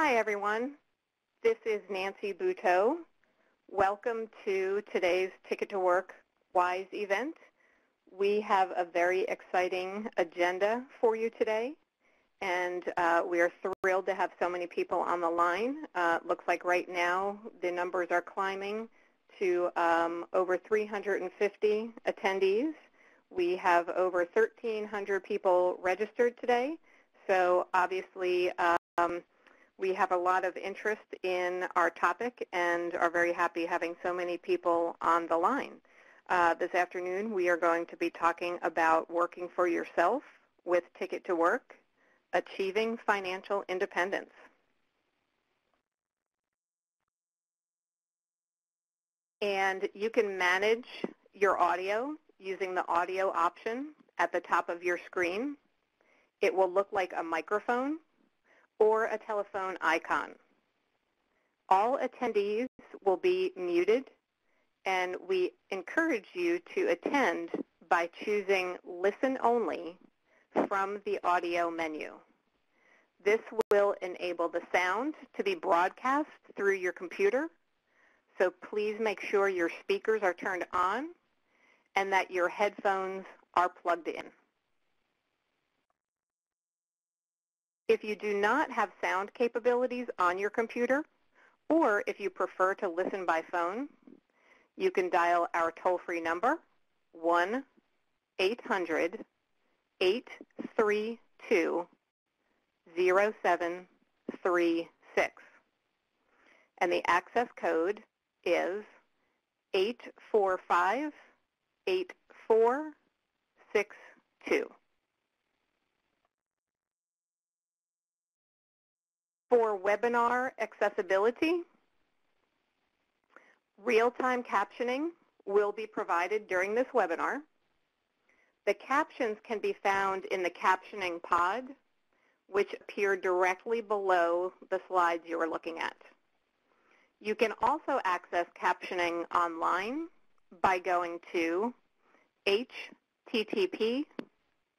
Hi, everyone. This is Nancy Buteau. Welcome to today's Ticket to Work WISE event. We have a very exciting agenda for you today, and uh, we are thrilled to have so many people on the line. Uh, looks like right now the numbers are climbing to um, over 350 attendees. We have over 1,300 people registered today, so obviously um, we have a lot of interest in our topic and are very happy having so many people on the line. Uh, this afternoon we are going to be talking about working for yourself with Ticket to Work, achieving financial independence. And you can manage your audio using the audio option at the top of your screen. It will look like a microphone or a telephone icon. All attendees will be muted, and we encourage you to attend by choosing Listen Only from the audio menu. This will enable the sound to be broadcast through your computer, so please make sure your speakers are turned on and that your headphones are plugged in. If you do not have sound capabilities on your computer, or if you prefer to listen by phone, you can dial our toll-free number, 1-800-832-0736. And the access code is 845-8462. For webinar accessibility, real-time captioning will be provided during this webinar. The captions can be found in the captioning pod, which appear directly below the slides you are looking at. You can also access captioning online by going to http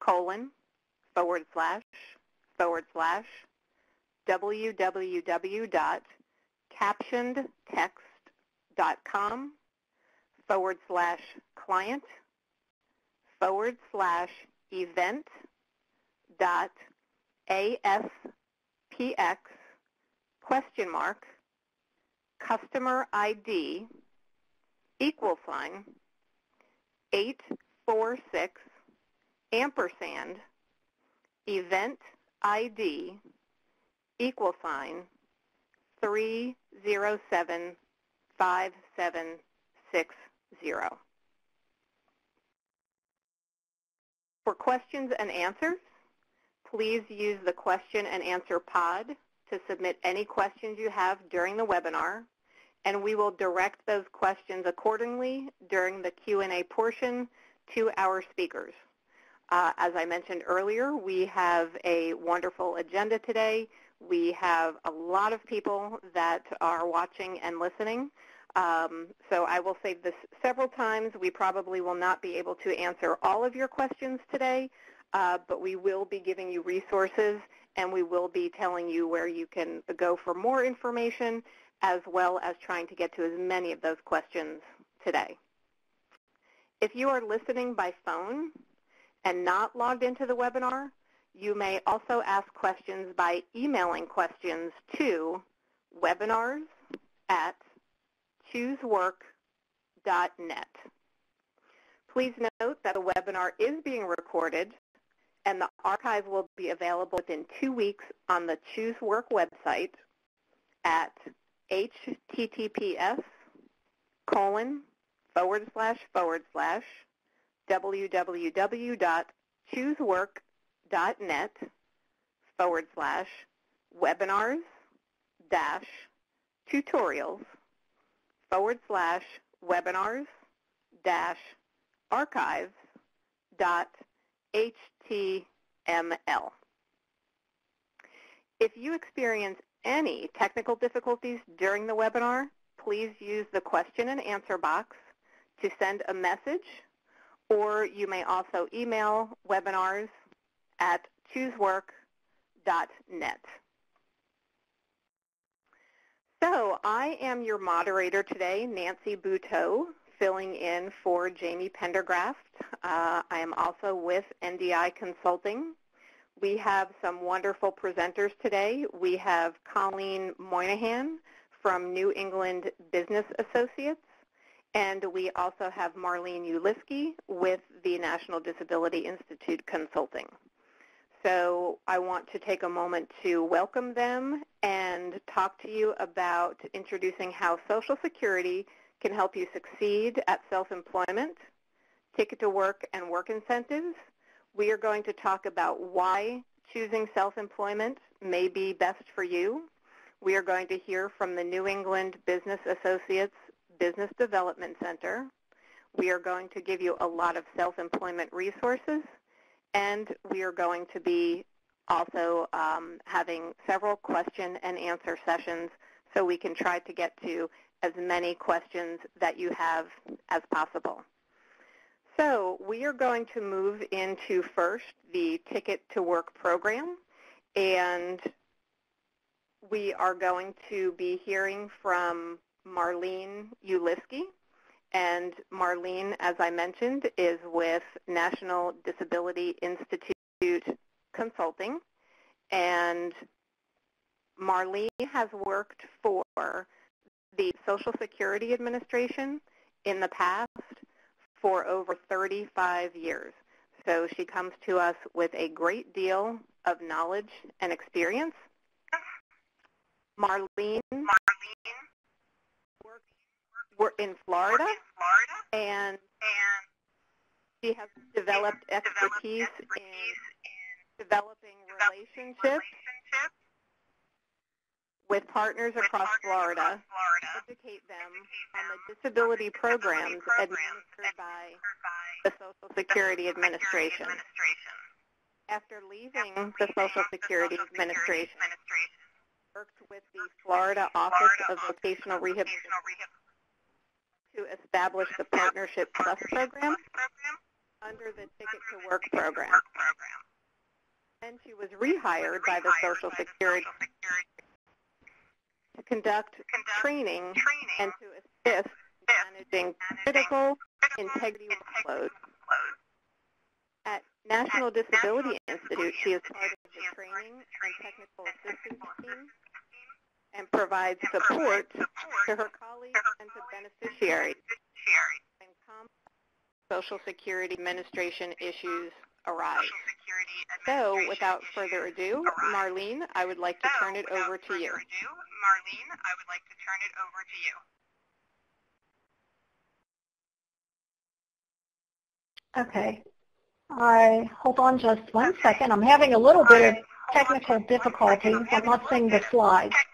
colon forward slash forward slash www.captionedtext.com forward slash client forward slash event dot ASPX question mark customer ID equal sign 846 ampersand event ID equal sign 3075760. For questions and answers, please use the question and answer pod to submit any questions you have during the webinar, and we will direct those questions accordingly during the Q&A portion to our speakers. Uh, as I mentioned earlier, we have a wonderful agenda today. We have a lot of people that are watching and listening. Um, so I will say this several times. We probably will not be able to answer all of your questions today, uh, but we will be giving you resources and we will be telling you where you can go for more information as well as trying to get to as many of those questions today. If you are listening by phone and not logged into the webinar, you may also ask questions by emailing questions to webinars at choosework.net. Please note that the webinar is being recorded and the archive will be available within two weeks on the Choose Work website at https colon forward slash forward slash www.choosework.net forward slash webinars dash tutorials forward slash webinars dash archives dot HTML. If you experience any technical difficulties during the webinar, please use the question and answer box to send a message, or you may also email webinars at choosework.net. So I am your moderator today, Nancy Buteau, filling in for Jamie Pendergraft. Uh, I am also with NDI Consulting. We have some wonderful presenters today. We have Colleen Moynihan from New England Business Associates, and we also have Marlene Uliski with the National Disability Institute Consulting. So I want to take a moment to welcome them and talk to you about introducing how Social Security can help you succeed at self-employment, ticket to work and work incentives. We are going to talk about why choosing self-employment may be best for you. We are going to hear from the New England Business Associates Business Development Center. We are going to give you a lot of self-employment resources and we are going to be also um, having several question and answer sessions so we can try to get to as many questions that you have as possible. So we are going to move into first the Ticket to Work program and we are going to be hearing from Marlene Uliski and Marlene, as I mentioned, is with National Disability Institute Consulting. And Marlene has worked for the Social Security Administration in the past for over 35 years. So she comes to us with a great deal of knowledge and experience. Marlene, Marlene we're in Florida, Florida and, and she has developed expertise, in, developing, relationships, with partners across Florida, Florida, educate them on the disability programs administered by the Social Security Administration. After leaving the Social Security Administration, worked with the Florida Office of Vocational Rehabilitation to establish the Partnership Plus program under the Ticket to Work program. And she was rehired by the Social Security to conduct training and to assist managing critical integrity workloads. At National Disability Institute, she is part of the training and technical assistance team and provides support to her colleagues and to beneficiaries when Social Security Administration issues arise. So without further ado, Marlene, I would like to turn it over to you. Marlene, I would like to turn it over to you. Okay. I hold on just one second. I'm having a little bit of technical difficulties. I'm not seeing the slides difficulty. I'm not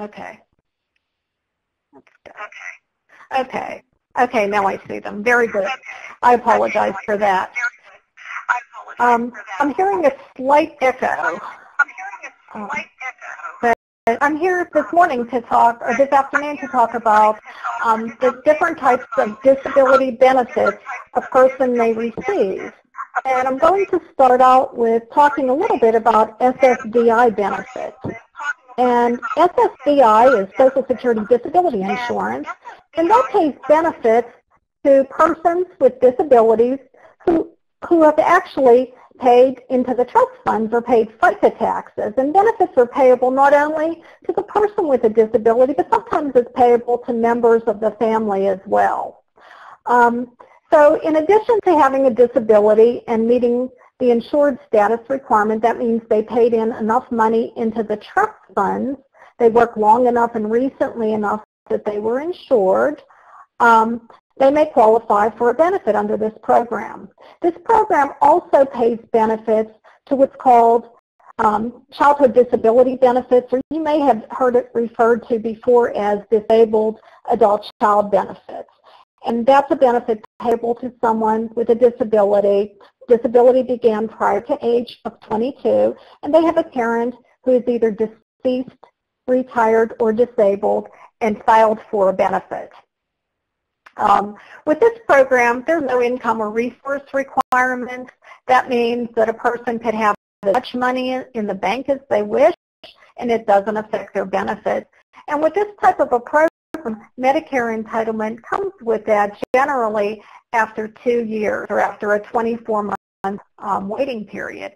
Okay. Okay. Okay. Okay, now I see them. Very good. I apologize for that. Um, I'm hearing a slight echo. I'm hearing a um, slight echo. But I'm here this morning to talk, or this afternoon to talk about um, the different types of disability benefits a person may receive. And I'm going to start out with talking a little bit about SSDI benefits. And SSDI is Social Security Disability Insurance, and that pays benefits to persons with disabilities who, who have actually paid into the trust funds or paid FICA taxes. And benefits are payable not only to the person with a disability, but sometimes it's payable to members of the family as well. Um, so in addition to having a disability and meeting the insured status requirement, that means they paid in enough money into the trust funds, they worked long enough and recently enough that they were insured, um, they may qualify for a benefit under this program. This program also pays benefits to what's called um, childhood disability benefits, or you may have heard it referred to before as disabled adult child benefits and that's a benefit payable to someone with a disability. Disability began prior to age of 22, and they have a parent who is either deceased, retired, or disabled and filed for a benefit. Um, with this program, there's no income or resource requirements. That means that a person could have as much money in the bank as they wish, and it doesn't affect their benefits. And with this type of a program, Medicare entitlement comes with that generally after two years or after a 24-month um, waiting period.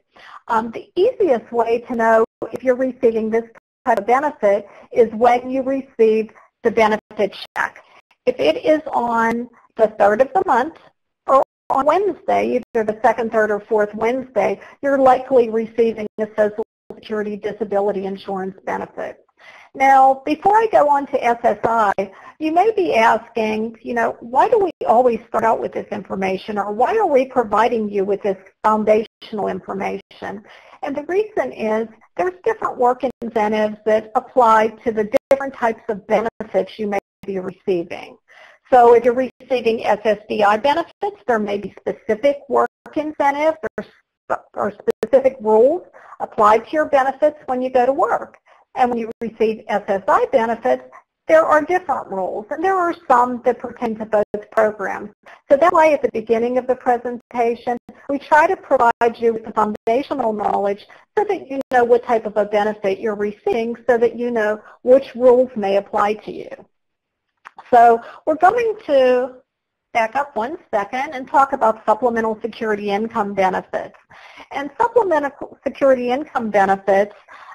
Um, the easiest way to know if you're receiving this type of benefit is when you receive the benefit check. If it is on the third of the month or on Wednesday, either the second, third, or fourth Wednesday, you're likely receiving a Social Security disability insurance benefit. Now, before I go on to SSI, you may be asking, you know, why do we always start out with this information or why are we providing you with this foundational information? And the reason is there's different work incentives that apply to the different types of benefits you may be receiving. So if you're receiving SSDI benefits, there may be specific work incentives or, or specific rules applied to your benefits when you go to work. And when you receive SSI benefits, there are different rules, and there are some that pertain to both programs. So that's why at the beginning of the presentation, we try to provide you with the foundational knowledge so that you know what type of a benefit you're receiving so that you know which rules may apply to you. So we're going to back up one second and talk about supplemental security income benefits. And supplemental security income benefits,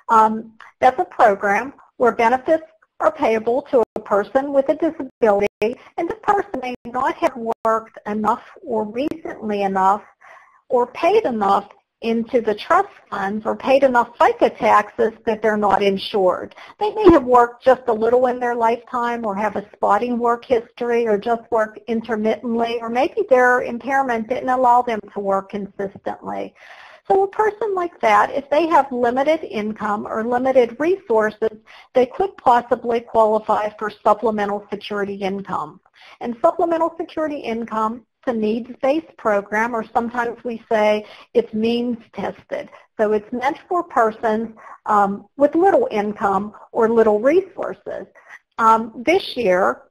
um, that's a program where benefits are payable to a person with a disability, and the person may not have worked enough or recently enough or paid enough into the trust funds or paid enough FICA taxes that they're not insured. They may have worked just a little in their lifetime or have a spotting work history or just work intermittently or maybe their impairment didn't allow them to work consistently. So a person like that, if they have limited income or limited resources, they could possibly qualify for supplemental security income. And supplemental security income is a needs-based program, or sometimes we say it's means tested. So it's meant for persons um, with little income or little resources. Um, this year,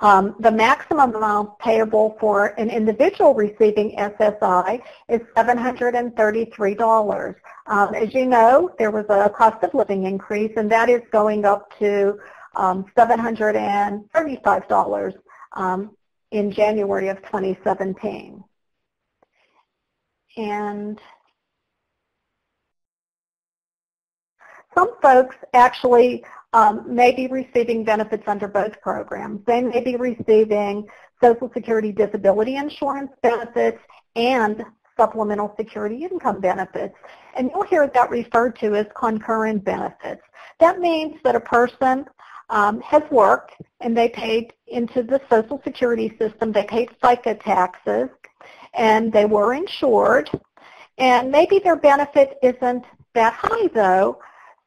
um, the maximum amount payable for an individual receiving SSI is $733. Um, as you know, there was a cost of living increase, and that is going up to um, $735 um, in January of 2017. And some folks actually um, may be receiving benefits under both programs. They may be receiving Social Security disability insurance benefits and supplemental security income benefits. And you'll hear that referred to as concurrent benefits. That means that a person um, has worked and they paid into the Social Security system, they paid FICA taxes, and they were insured. And maybe their benefit isn't that high though,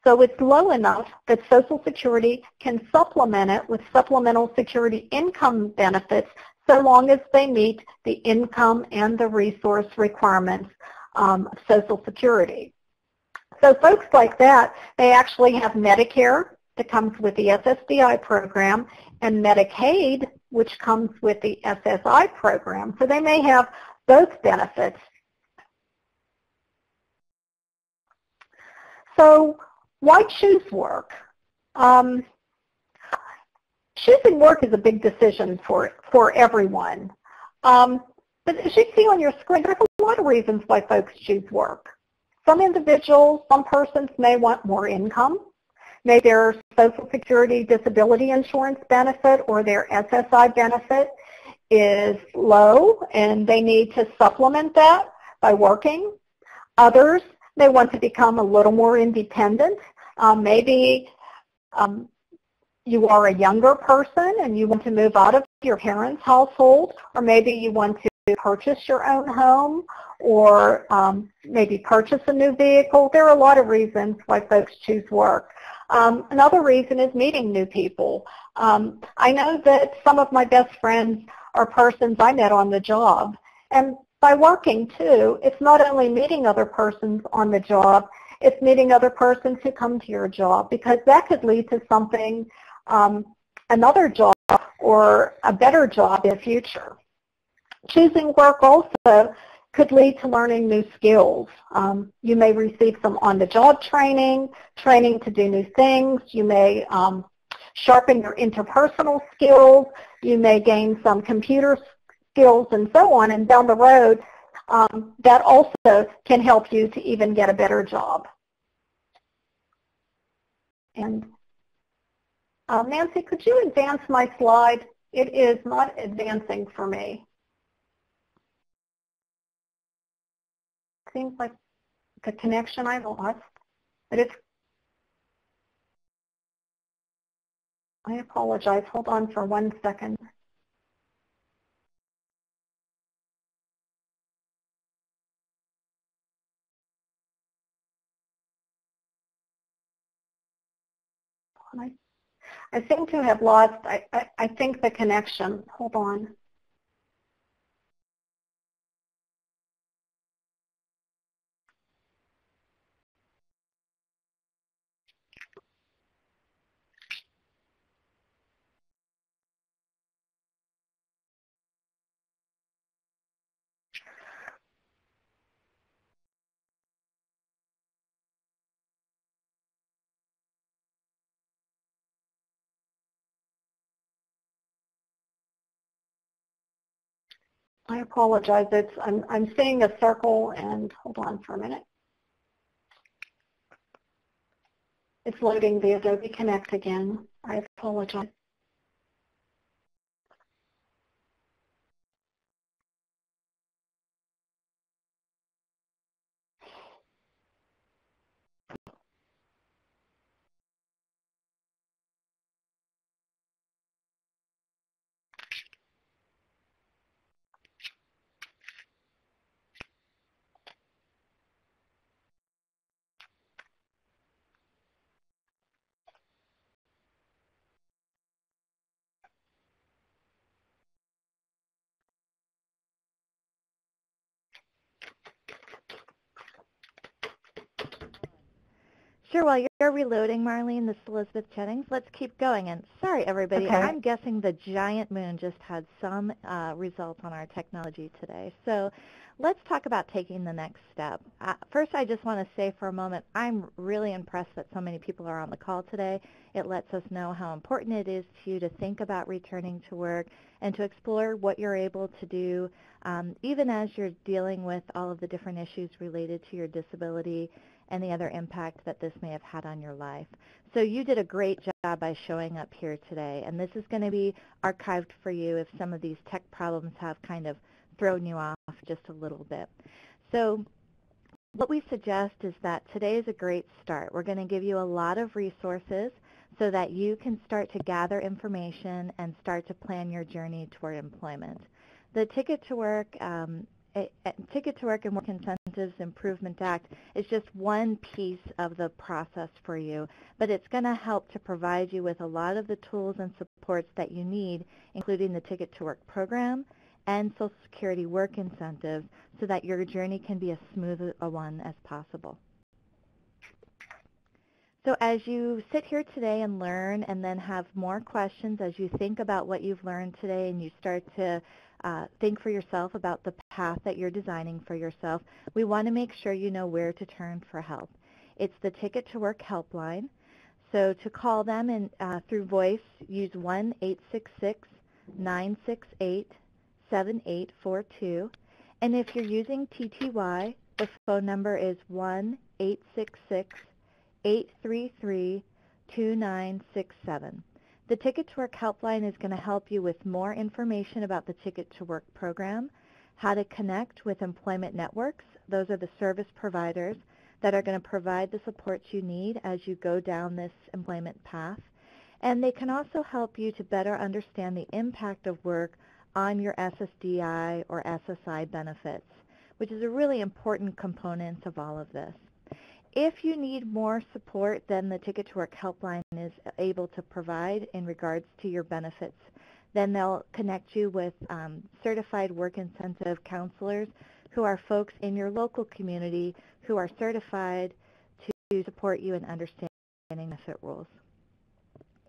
so it's low enough that Social Security can supplement it with supplemental security income benefits so long as they meet the income and the resource requirements um, of Social Security. So folks like that, they actually have Medicare that comes with the SSDI program and Medicaid, which comes with the SSI program. So they may have both benefits. So why choose work? Um, choosing work is a big decision for, for everyone. Um, but as you see on your screen, there's a lot of reasons why folks choose work. Some individuals, some persons may want more income. May their Social Security disability insurance benefit or their SSI benefit is low and they need to supplement that by working. Others they want to become a little more independent. Um, maybe um, you are a younger person and you want to move out of your parents' household, or maybe you want to purchase your own home, or um, maybe purchase a new vehicle. There are a lot of reasons why folks choose work. Um, another reason is meeting new people. Um, I know that some of my best friends are persons I met on the job, and by working too, it's not only meeting other persons on the job, it's meeting other persons who come to your job because that could lead to something, um, another job or a better job in the future. Choosing work also could lead to learning new skills. Um, you may receive some on-the-job training, training to do new things. You may um, sharpen your interpersonal skills. You may gain some computer skills and so on. And down the road, um, that also can help you to even get a better job. And uh, Nancy, could you advance my slide? It is not advancing for me. Seems like the connection I lost, but it's, I apologize. Hold on for one second. I, I seem to have lost, I, I, I think the connection. Hold on. I apologize. It's I'm I'm seeing a circle and hold on for a minute. It's loading the Adobe Connect again. I apologize. Sure, while you're reloading, Marlene, this is Elizabeth Jennings. Let's keep going. And sorry, everybody, okay. I'm guessing the giant moon just had some uh, results on our technology today. So let's talk about taking the next step. Uh, first, I just want to say for a moment, I'm really impressed that so many people are on the call today. It lets us know how important it is to you to think about returning to work and to explore what you're able to do, um, even as you're dealing with all of the different issues related to your disability and the other impact that this may have had on your life. So you did a great job by showing up here today, and this is going to be archived for you if some of these tech problems have kind of thrown you off just a little bit. So what we suggest is that today is a great start. We're going to give you a lot of resources so that you can start to gather information and start to plan your journey toward employment. The Ticket to Work um, a, Ticket to Work and Work Incentives Improvement Act is just one piece of the process for you, but it's going to help to provide you with a lot of the tools and supports that you need, including the Ticket to Work program and Social Security work incentives, so that your journey can be as smooth a one as possible. So as you sit here today and learn and then have more questions as you think about what you've learned today and you start to uh, think for yourself about the path that you're designing for yourself, we want to make sure you know where to turn for help. It's the Ticket to Work helpline. So to call them in, uh, through voice, use 1-866-968-7842. And if you're using TTY, the phone number is 1-866-833-2967. The Ticket to Work helpline is going to help you with more information about the Ticket to Work program, how to connect with employment networks. Those are the service providers that are going to provide the supports you need as you go down this employment path. And they can also help you to better understand the impact of work on your SSDI or SSI benefits, which is a really important component of all of this. If you need more support than the Ticket to Work helpline is able to provide in regards to your benefits, then they'll connect you with um, certified work incentive counselors who are folks in your local community who are certified to support you in understanding benefit rules.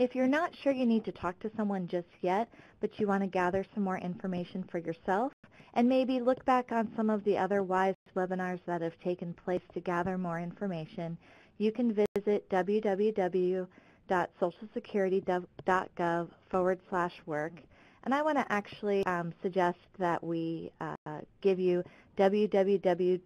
If you're not sure you need to talk to someone just yet, but you want to gather some more information for yourself, and maybe look back on some of the other WISE webinars that have taken place to gather more information, you can visit www.socialsecurity.gov forward slash work. And I want to actually um, suggest that we uh, give you www.ssa.gov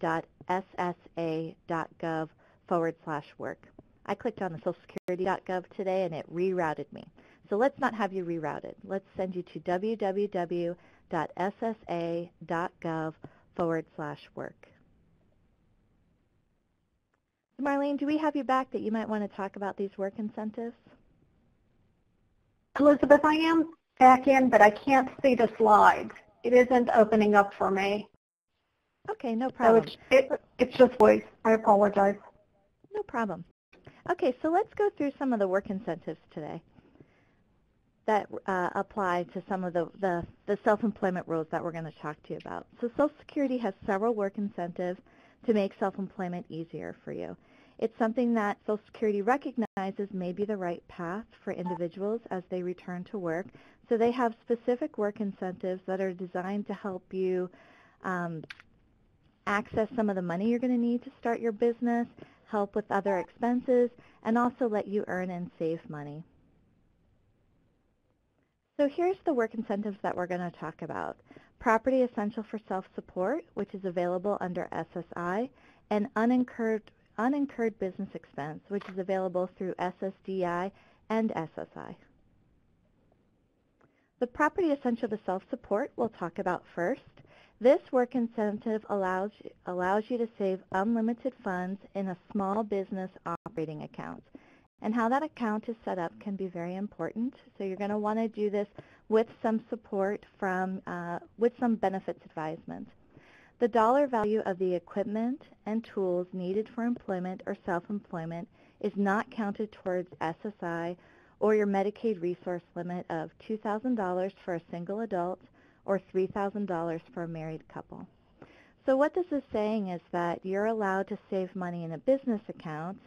forward slash work. I clicked on the socialsecurity.gov today and it rerouted me. So let's not have you rerouted. Let's send you to www.ssa.gov forward slash work. Marlene, do we have you back that you might want to talk about these work incentives? Elizabeth, I am back in, but I can't see the slides. It isn't opening up for me. Okay, no problem. So it's, it, it's just voice. I apologize. No problem. Okay, so let's go through some of the work incentives today that uh, apply to some of the, the, the self-employment rules that we're going to talk to you about. So Social Security has several work incentives to make self-employment easier for you. It's something that Social Security recognizes may be the right path for individuals as they return to work. So they have specific work incentives that are designed to help you um, access some of the money you're going to need to start your business, help with other expenses, and also let you earn and save money. So here's the work incentives that we're going to talk about. Property essential for self-support, which is available under SSI, and unincurred, unincurred business expense, which is available through SSDI and SSI. The property essential to self-support we'll talk about first. This work incentive allows, allows you to save unlimited funds in a small business operating account. And how that account is set up can be very important. So you're going to want to do this with some support from, uh, with some benefits advisement. The dollar value of the equipment and tools needed for employment or self-employment is not counted towards SSI or your Medicaid resource limit of $2,000 for a single adult or $3,000 for a married couple. So what this is saying is that you're allowed to save money in a business account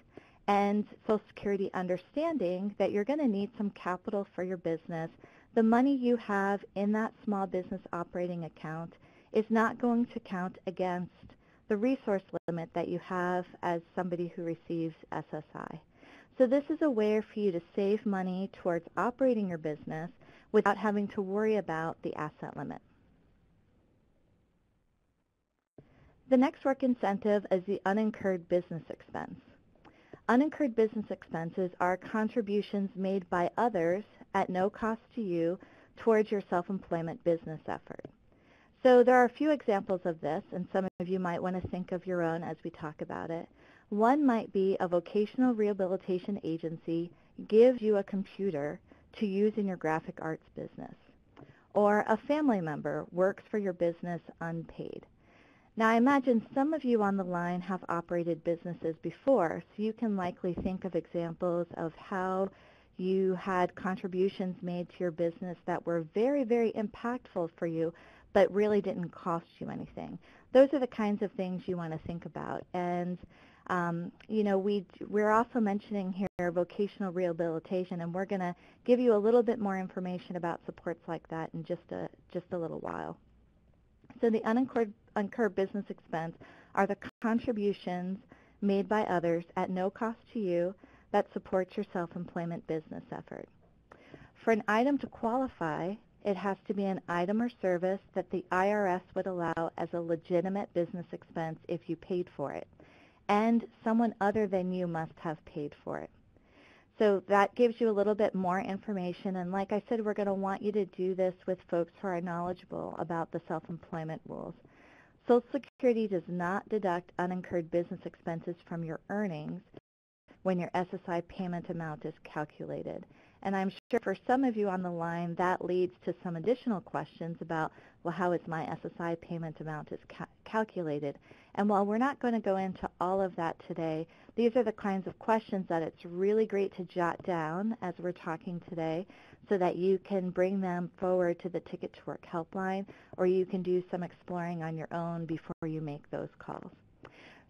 and Social Security understanding that you're going to need some capital for your business. The money you have in that small business operating account is not going to count against the resource limit that you have as somebody who receives SSI. So this is a way for you to save money towards operating your business without having to worry about the asset limit. The next work incentive is the unincurred business expense. Unincurred business expenses are contributions made by others at no cost to you towards your self-employment business effort. So there are a few examples of this, and some of you might want to think of your own as we talk about it. One might be a vocational rehabilitation agency gives you a computer to use in your graphic arts business. Or a family member works for your business unpaid. Now I imagine some of you on the line have operated businesses before, so you can likely think of examples of how you had contributions made to your business that were very, very impactful for you, but really didn't cost you anything. Those are the kinds of things you want to think about. And um, you know, we, we're also mentioning here vocational rehabilitation, and we're going to give you a little bit more information about supports like that in just a, just a little while. So the unincurred, incurred business expense are the contributions made by others at no cost to you that supports your self-employment business effort. For an item to qualify, it has to be an item or service that the IRS would allow as a legitimate business expense if you paid for it and someone other than you must have paid for it. So that gives you a little bit more information. And like I said, we're going to want you to do this with folks who are knowledgeable about the self-employment rules. Social Security does not deduct unincurred business expenses from your earnings when your SSI payment amount is calculated. And I'm sure for some of you on the line, that leads to some additional questions about, well, how is my SSI payment amount is ca calculated? And while we're not going to go into all of that today, these are the kinds of questions that it's really great to jot down as we're talking today so that you can bring them forward to the Ticket to Work helpline or you can do some exploring on your own before you make those calls.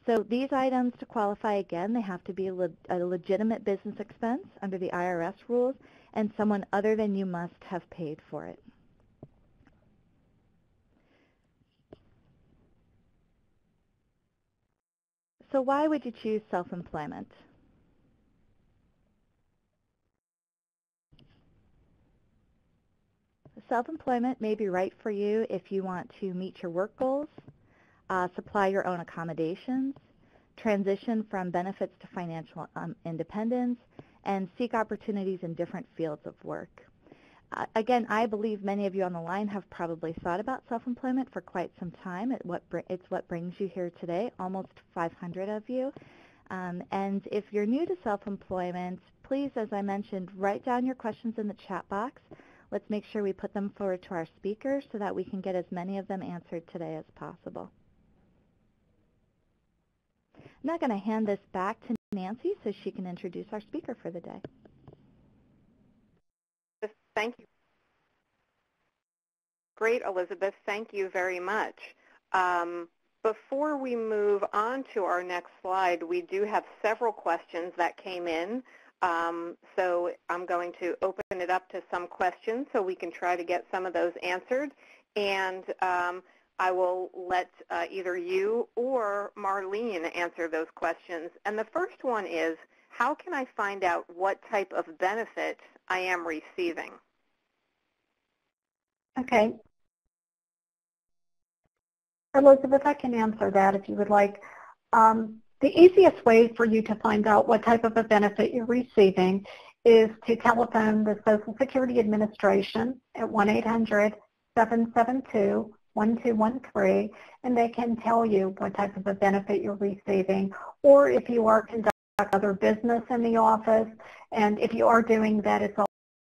So these items to qualify again, they have to be a, le a legitimate business expense under the IRS rules and someone other than you must have paid for it. So why would you choose self-employment? Self-employment may be right for you if you want to meet your work goals, uh, supply your own accommodations, transition from benefits to financial um, independence, and seek opportunities in different fields of work. Uh, again, I believe many of you on the line have probably thought about self-employment for quite some time. It what it's what brings you here today, almost 500 of you. Um, and if you're new to self-employment, please, as I mentioned, write down your questions in the chat box. Let's make sure we put them forward to our speakers so that we can get as many of them answered today as possible. I'm now going to hand this back to Nancy so she can introduce our speaker for the day. Thank you. Great, Elizabeth. Thank you very much. Um, before we move on to our next slide, we do have several questions that came in. Um, so I'm going to open it up to some questions so we can try to get some of those answered. And um, I will let uh, either you or Marlene answer those questions. And the first one is, how can I find out what type of benefit I am receiving? Okay. Elizabeth, I can answer that if you would like. Um, the easiest way for you to find out what type of a benefit you're receiving is to telephone the Social Security Administration at 1-800-772-1213, and they can tell you what type of a benefit you're receiving. Or if you are conducting other business in the office, and if you are doing that, it's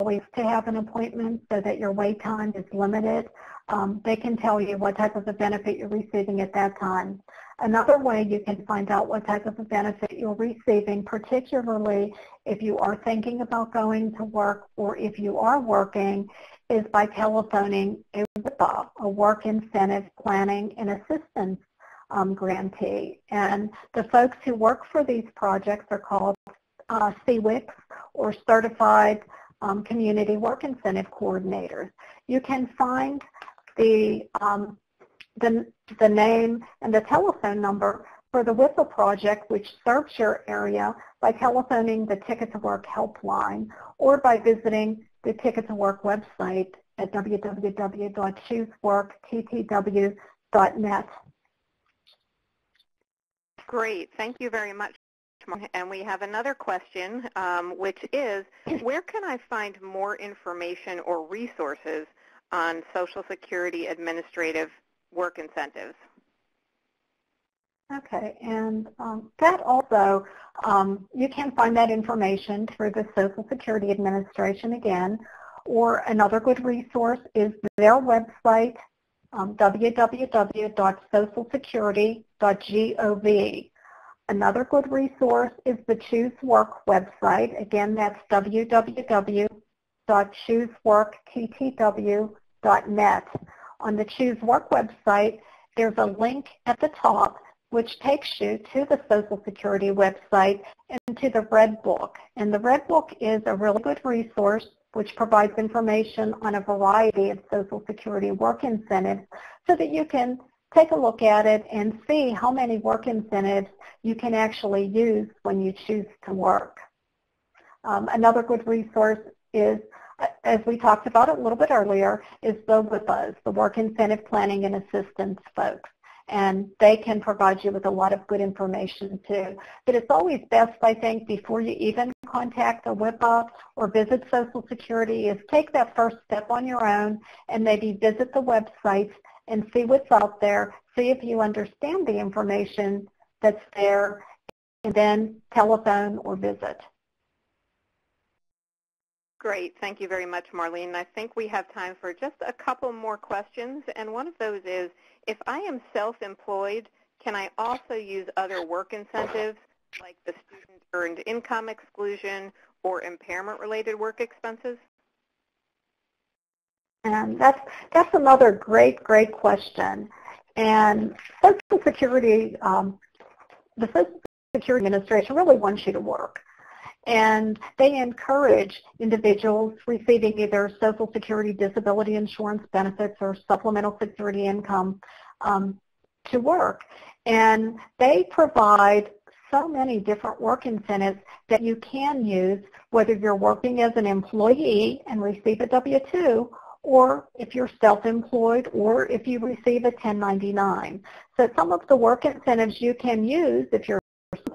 always to have an appointment so that your wait time is limited. Um, they can tell you what type of a benefit you're receiving at that time. Another way you can find out what type of a benefit you're receiving, particularly if you are thinking about going to work or if you are working, is by telephoning a WIPA, a Work Incentive Planning and Assistance um, grantee. And the folks who work for these projects are called uh, CWICs or Certified um, community work incentive coordinators. You can find the, um, the, the name and the telephone number for the WIPA project, which serves your area, by telephoning the Ticket to Work helpline or by visiting the Ticket to Work website at www.chooseworkttw.net. Great. Thank you very much, and we have another question, um, which is, where can I find more information or resources on Social Security administrative work incentives? Okay, and um, that also, um, you can find that information through the Social Security Administration again, or another good resource is their website, um, www.socialsecurity.gov. Another good resource is the Choose Work website. Again, that's www.chooseworkttw.net. On the Choose Work website, there's a link at the top which takes you to the Social Security website and to the Red Book. And the Red Book is a really good resource which provides information on a variety of Social Security work incentives so that you can take a look at it and see how many work incentives you can actually use when you choose to work. Um, another good resource is, as we talked about a little bit earlier, is the WIPAs, the Work Incentive Planning and Assistance folks. And they can provide you with a lot of good information too. But it's always best, I think, before you even contact a WIPA or visit Social Security is take that first step on your own and maybe visit the websites and see what's out there, see if you understand the information that's there, and then telephone or visit. Great. Thank you very much, Marlene. I think we have time for just a couple more questions, and one of those is, if I am self-employed, can I also use other work incentives like the student earned income exclusion or impairment-related work expenses? And that's, that's another great, great question. And Social Security, um, the Social Security Administration really wants you to work. And they encourage individuals receiving either Social Security disability insurance benefits or supplemental security income um, to work. And they provide so many different work incentives that you can use whether you're working as an employee and receive a W-2 or if you're self-employed or if you receive a 1099. So some of the work incentives you can use if you're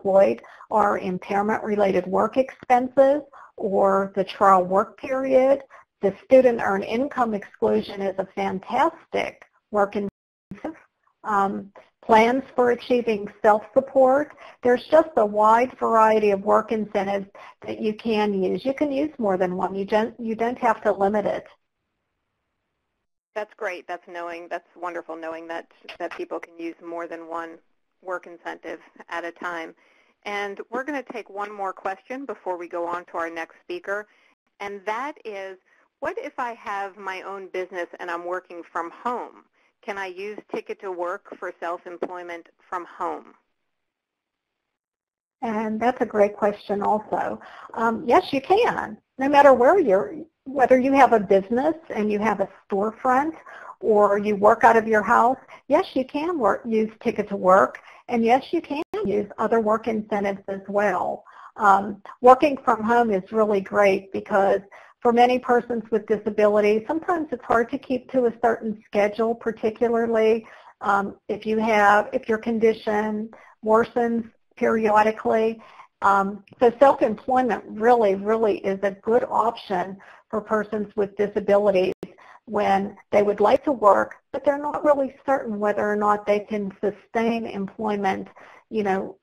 employed are impairment-related work expenses or the trial work period. The student earned income exclusion is a fantastic work incentive. Um, plans for achieving self-support. There's just a wide variety of work incentives that you can use. You can use more than one. You don't, you don't have to limit it. That's great. That's knowing. That's wonderful knowing that that people can use more than one work incentive at a time. And we're going to take one more question before we go on to our next speaker, and that is, what if I have my own business and I'm working from home? Can I use Ticket to Work for self-employment from home? And that's a great question also. Um, yes, you can. No matter where you're, whether you have a business and you have a storefront or you work out of your house, yes, you can work, use Ticket to Work. And yes, you can use other work incentives as well. Um, working from home is really great because for many persons with disabilities, sometimes it's hard to keep to a certain schedule, particularly um, if you have, if your condition worsens periodically. Um, so self-employment really, really is a good option for persons with disabilities when they would like to work, but they're not really certain whether or not they can sustain employment, you know,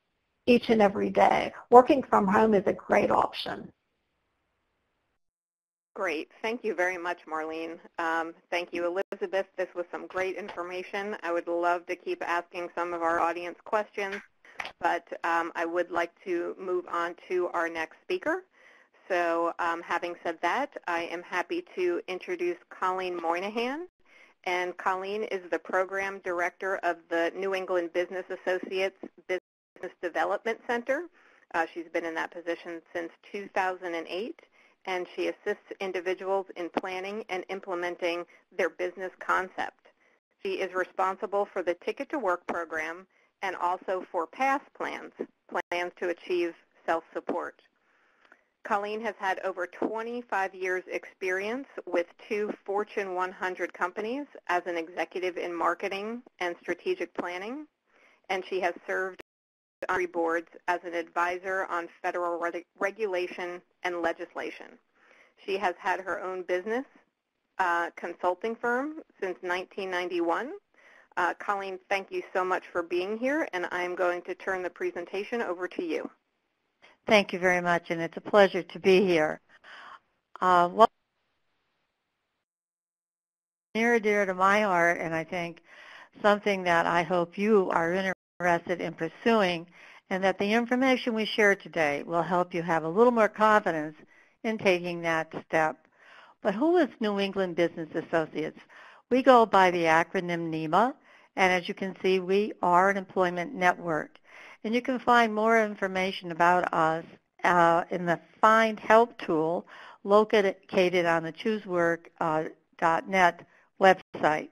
each and every day. Working from home is a great option. Great. Thank you very much, Marlene. Um, thank you, Elizabeth. This was some great information. I would love to keep asking some of our audience questions, but um, I would like to move on to our next speaker. So um, having said that, I am happy to introduce Colleen Moynihan. And Colleen is the Program Director of the New England Business Associates Business Development Center. Uh, she's been in that position since 2008 and she assists individuals in planning and implementing their business concept. She is responsible for the Ticket to Work program and also for PASS plans, plans to achieve self-support. Colleen has had over 25 years experience with two Fortune 100 companies as an executive in marketing and strategic planning, and she has served boards as an advisor on federal regulation and legislation. She has had her own business uh, consulting firm since 1991. Uh, Colleen, thank you so much for being here, and I'm going to turn the presentation over to you. Thank you very much, and it's a pleasure to be here. Uh, well, near and dear to my heart, and I think something that I hope you are interested in pursuing, and that the information we share today will help you have a little more confidence in taking that step. But who is New England Business Associates? We go by the acronym NEBA, and as you can see, we are an employment network. And you can find more information about us uh, in the Find Help tool located on the choosework.net uh, website.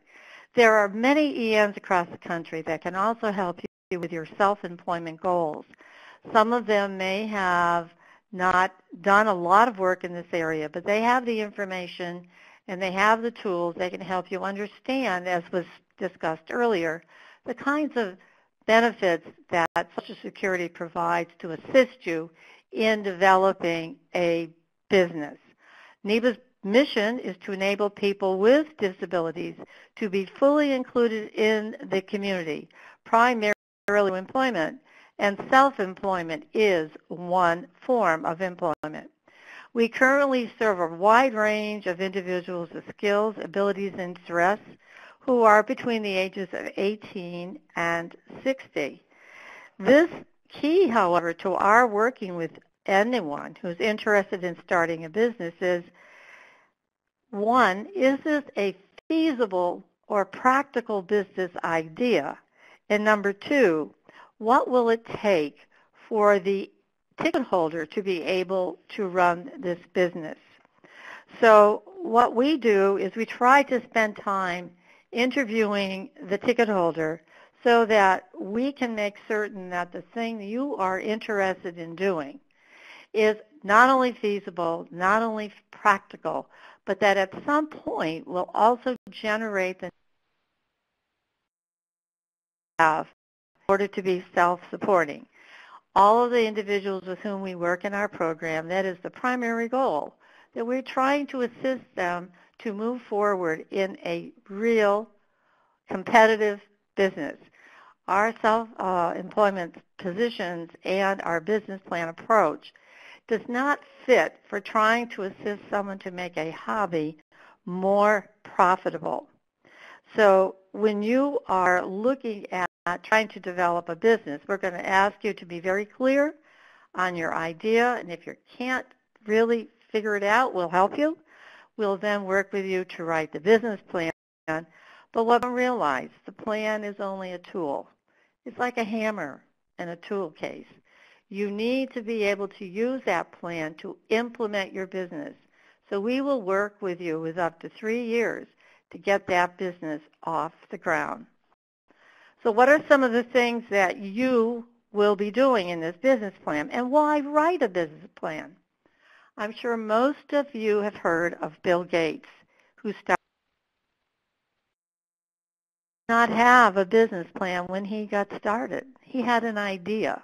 There are many ENs across the country that can also help you with your self-employment goals. Some of them may have not done a lot of work in this area, but they have the information and they have the tools. that can help you understand, as was discussed earlier, the kinds of benefits that Social Security provides to assist you in developing a business. NEBA's mission is to enable people with disabilities to be fully included in the community, primarily employment, and self-employment is one form of employment. We currently serve a wide range of individuals with skills, abilities, and interests who are between the ages of 18 and 60. This key, however, to our working with anyone who's interested in starting a business is, one, is this a feasible or practical business idea? And number two, what will it take for the ticket holder to be able to run this business. So what we do is we try to spend time interviewing the ticket holder so that we can make certain that the thing you are interested in doing is not only feasible, not only practical, but that at some point will also generate the have in order to be self-supporting. All of the individuals with whom we work in our program, that is the primary goal, that we're trying to assist them to move forward in a real competitive business. Our self-employment positions and our business plan approach does not fit for trying to assist someone to make a hobby more profitable. So when you are looking at trying to develop a business, we're going to ask you to be very clear on your idea, and if you can't really figure it out, we'll help you. We'll then work with you to write the business plan. But what I realize, the plan is only a tool. It's like a hammer and a tool case. You need to be able to use that plan to implement your business. So we will work with you with up to three years to get that business off the ground. So what are some of the things that you will be doing in this business plan and why write a business plan? I'm sure most of you have heard of Bill Gates, who started not have a business plan when he got started. He had an idea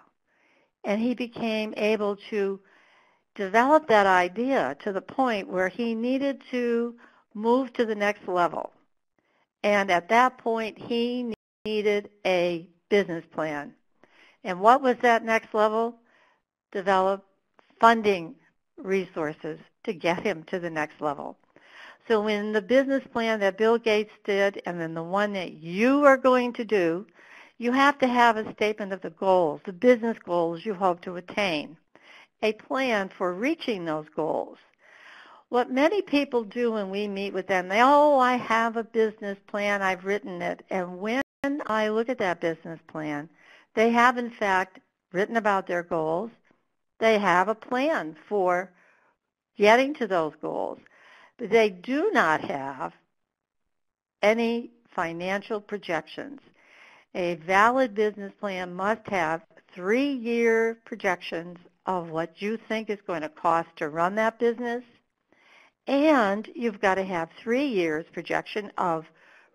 and he became able to develop that idea to the point where he needed to move to the next level. And at that point, he needed a business plan. And what was that next level? Develop funding resources to get him to the next level. So in the business plan that Bill Gates did and then the one that you are going to do, you have to have a statement of the goals, the business goals you hope to attain, a plan for reaching those goals. What many people do when we meet with them, they, oh, I have a business plan, I've written it. And when I look at that business plan, they have in fact written about their goals. They have a plan for getting to those goals. But they do not have any financial projections. A valid business plan must have three-year projections of what you think is going to cost to run that business, and you've got to have three years projection of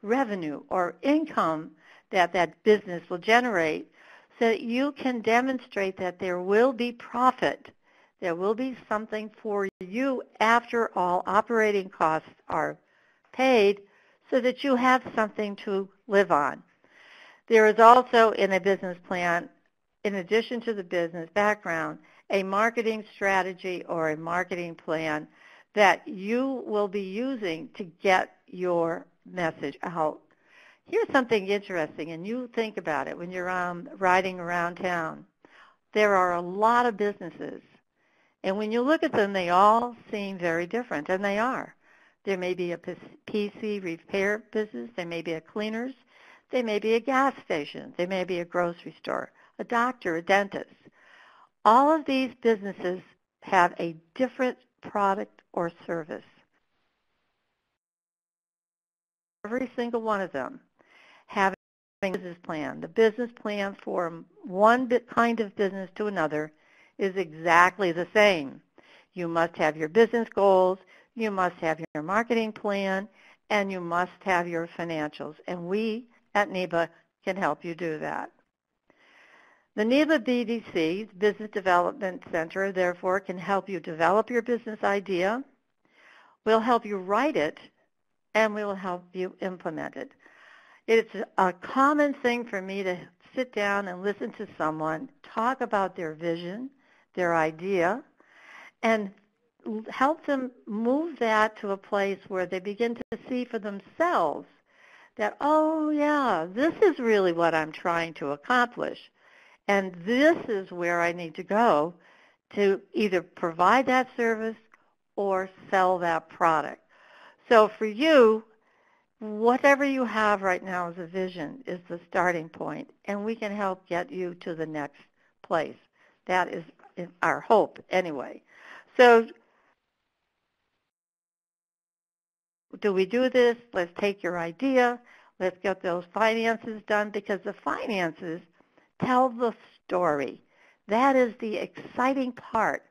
revenue or income that that business will generate so that you can demonstrate that there will be profit. There will be something for you after all operating costs are paid so that you have something to live on. There is also in a business plan, in addition to the business background, a marketing strategy or a marketing plan that you will be using to get your message out. Here's something interesting, and you think about it when you're um, riding around town. There are a lot of businesses, and when you look at them, they all seem very different, and they are. There may be a PC repair business. There may be a cleaners. They may be a gas station. They may be a grocery store, a doctor, a dentist. All of these businesses have a different product or service. Every single one of them having a business plan. The business plan for one kind of business to another is exactly the same. You must have your business goals, you must have your marketing plan, and you must have your financials. And we at NEBA can help you do that. The NEBA BDC, Business Development Center, therefore, can help you develop your business idea. We'll help you write it, and we will help you implement it. It's a common thing for me to sit down and listen to someone talk about their vision, their idea, and help them move that to a place where they begin to see for themselves that, oh, yeah, this is really what I'm trying to accomplish. And this is where I need to go to either provide that service or sell that product. So for you, whatever you have right now as a vision is the starting point, and we can help get you to the next place. That is our hope anyway. So do we do this? Let's take your idea. Let's get those finances done because the finances tell the story. That is the exciting part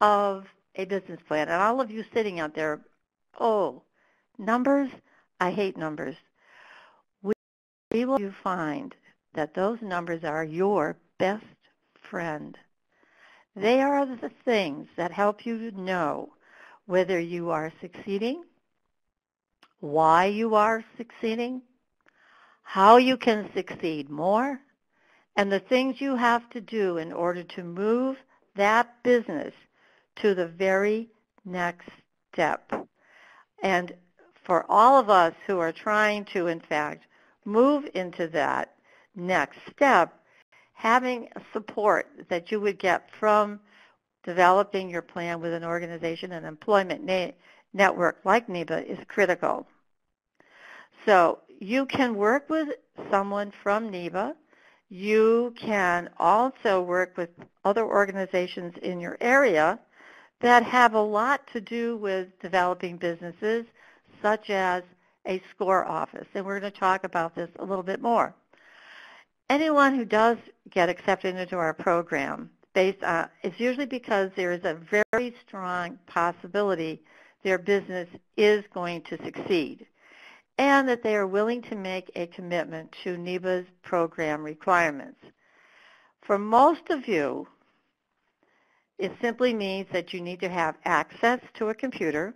of a business plan. And all of you sitting out there, oh, numbers? I hate numbers. We, will you find that those numbers are your best friend. They are the things that help you know whether you are succeeding, why you are succeeding, how you can succeed more, and the things you have to do in order to move that business to the very next step. And for all of us who are trying to, in fact, move into that next step, having support that you would get from developing your plan with an organization and employment na- network like NEBA is critical. So you can work with someone from NEBA. You can also work with other organizations in your area that have a lot to do with developing businesses, such as a SCORE office. And we're going to talk about this a little bit more. Anyone who does get accepted into our program, based on, it's usually because there is a very strong possibility their business is going to succeed and that they are willing to make a commitment to NEBA's program requirements. For most of you, it simply means that you need to have access to a computer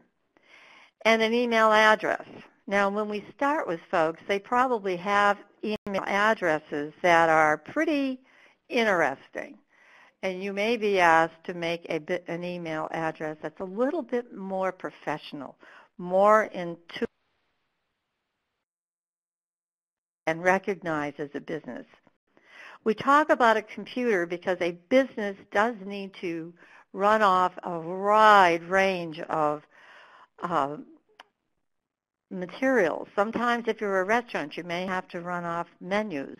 and an email address. Now, when we start with folks, they probably have email addresses that are pretty interesting. And you may be asked to make a bit, an email address that's a little bit more professional, more intuitive, and recognized as a business. We talk about a computer because a business does need to run off a wide range of uh, materials. Sometimes if you're a restaurant, you may have to run off menus.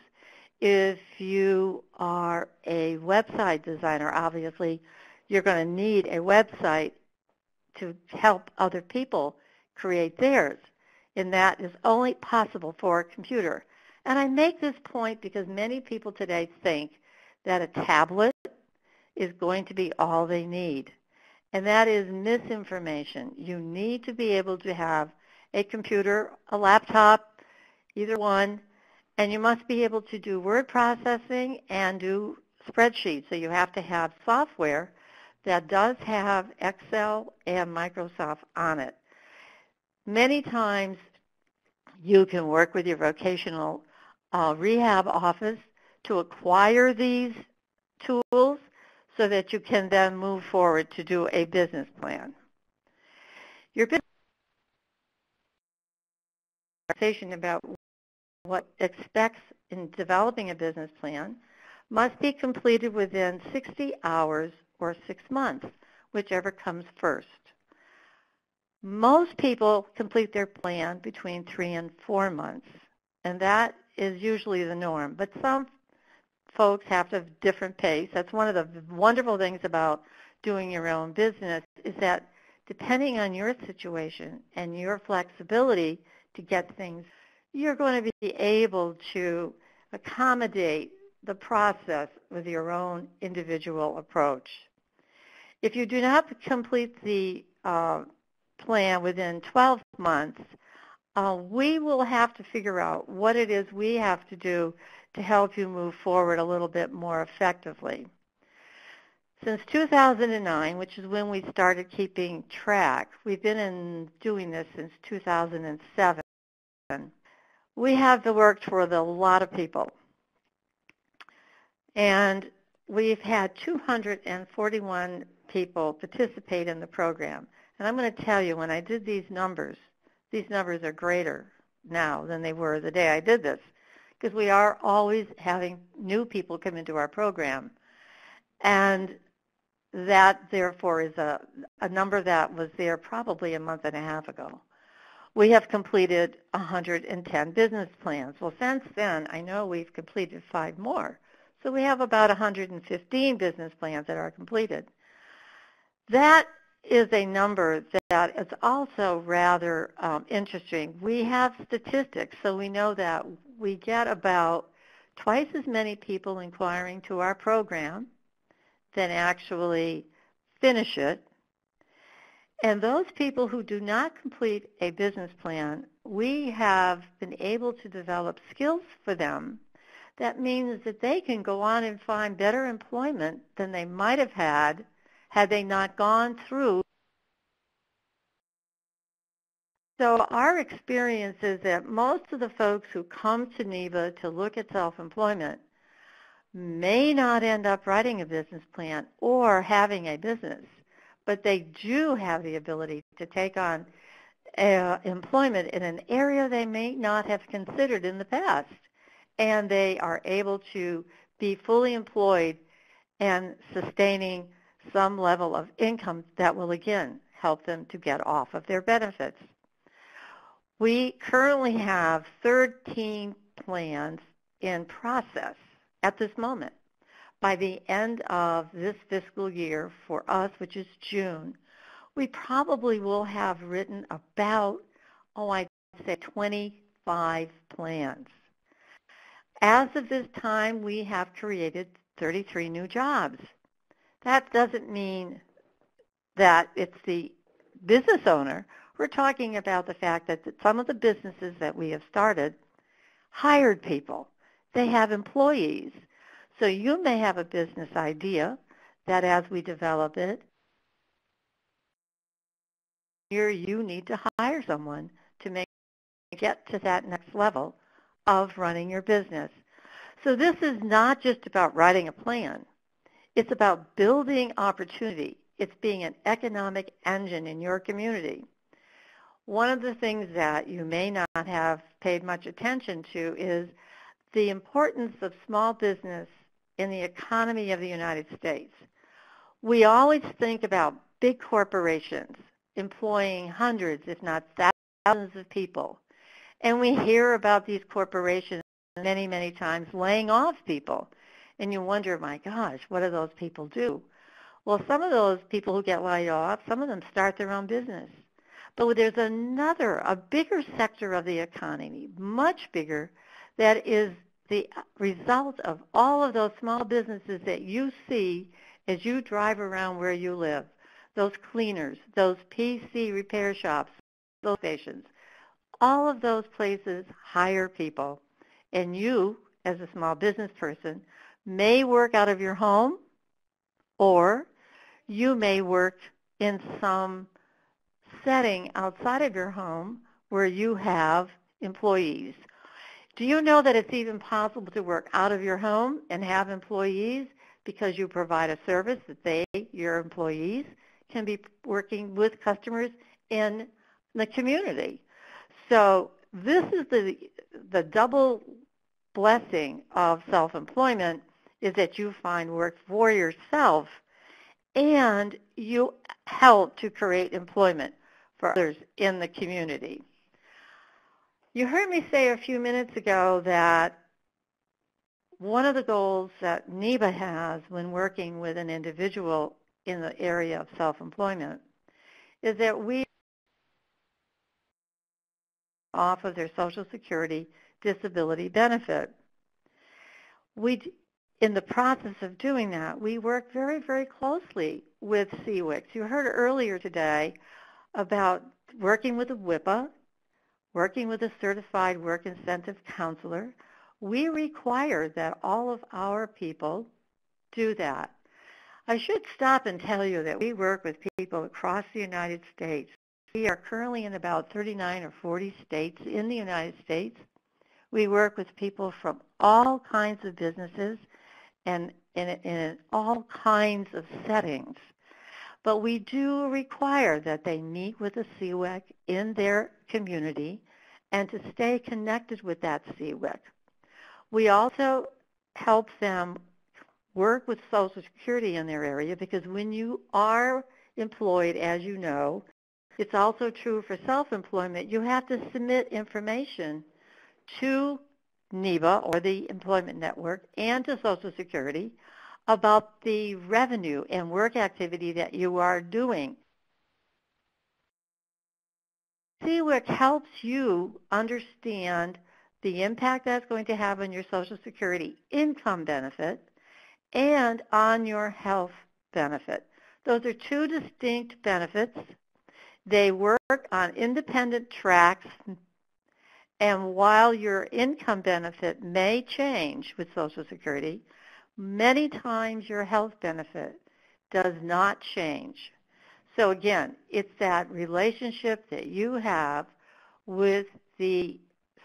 If you are a website designer, obviously you're going to need a website to help other people create theirs. And that is only possible for a computer. And I make this point because many people today think that a tablet is going to be all they need. And that is misinformation. You need to be able to have a computer, a laptop, either one, and you must be able to do word processing and do spreadsheets. So you have to have software that does have Excel and Microsoft on it. Many times you can work with your vocational uh, rehab office to acquire these tools so that you can then move forward to do a business plan. Your conversation about what expects in developing a business plan must be completed within 60 hours or six months, whichever comes first. Most people complete their plan between three and four months, and that is usually the norm. But some folks have to have different pace. That's one of the wonderful things about doing your own business is that depending on your situation and your flexibility to get things, you're going to be able to accommodate the process with your own individual approach. If you do not complete the uh, plan within 12 months, uh, we will have to figure out what it is we have to do to help you move forward a little bit more effectively. Since 2009, which is when we started keeping track, we've been in doing this since 2007. We have worked with a lot of people. And we've had 241 people participate in the program. And I'm going to tell you, when I did these numbers, these numbers are greater now than they were the day I did this because we are always having new people come into our program. And that, therefore, is a, a number that was there probably a month and a half ago. We have completed 110 business plans. Well, since then, I know we've completed five more. So we have about 115 business plans that are completed. That is a number that is also rather um, interesting. We have statistics, so we know that we get about twice as many people inquiring to our program than actually finish it. And those people who do not complete a business plan, we have been able to develop skills for them. That means that they can go on and find better employment than they might have had had they not gone through. So our experience is that most of the folks who come to NEBA to look at self-employment may not end up writing a business plan or having a business, but they do have the ability to take on uh, employment in an area they may not have considered in the past. And they are able to be fully employed and sustaining some level of income that will, again, help them to get off of their benefits. We currently have 13 plans in process at this moment. By the end of this fiscal year for us, which is June, we probably will have written about, oh, I'd say 25 plans. As of this time, we have created 33 new jobs. That doesn't mean that it's the business owner. We're talking about the fact that some of the businesses that we have started hired people. They have employees. So you may have a business idea that as we develop it, here you need to hire someone to make get to that next level of running your business. So this is not just about writing a plan. It's about building opportunity. It's being an economic engine in your community. One of the things that you may not have paid much attention to is the importance of small business in the economy of the United States. We always think about big corporations employing hundreds, if not thousands of people. And we hear about these corporations many, many times laying off people. And you wonder, my gosh, what do those people do? Well, some of those people who get laid off, some of them start their own business. But there's another, a bigger sector of the economy, much bigger, that is the result of all of those small businesses that you see as you drive around where you live. Those cleaners, those PC repair shops, those stations. All of those places hire people. And you, as a small business person, may work out of your home or you may work in some setting outside of your home where you have employees. Do you know that it's even possible to work out of your home and have employees because you provide a service that they, your employees, can be working with customers in the community? So this is the, the double blessing of self-employment is that you find work for yourself and you help to create employment for others in the community. You heard me say a few minutes ago that one of the goals that NEBA has when working with an individual in the area of self-employment is that we off of their Social Security disability benefit. We, in the process of doing that, we work very, very closely with CWIC. You heard earlier today about working with a WIPA working with a certified work incentive counselor, we require that all of our people do that. I should stop and tell you that we work with people across the United States. We are currently in about 39 or 40 states in the United States. We work with people from all kinds of businesses and in, all kinds of settings. But we do require that they meet with a CWIC in their community and to stay connected with that CWIC. We also help them work with Social Security in their area because when you are employed, as you know, it's also true for self-employment, you have to submit information to NEBA or the Employment Network and to Social Security about the revenue and work activity that you are doing. See CWIC helps you understand the impact that's going to have on your Social Security income benefit and on your health benefit. Those are two distinct benefits. They work on independent tracks, and while your income benefit may change with Social Security, many times your health benefit does not change. So again, it's that relationship that you have with the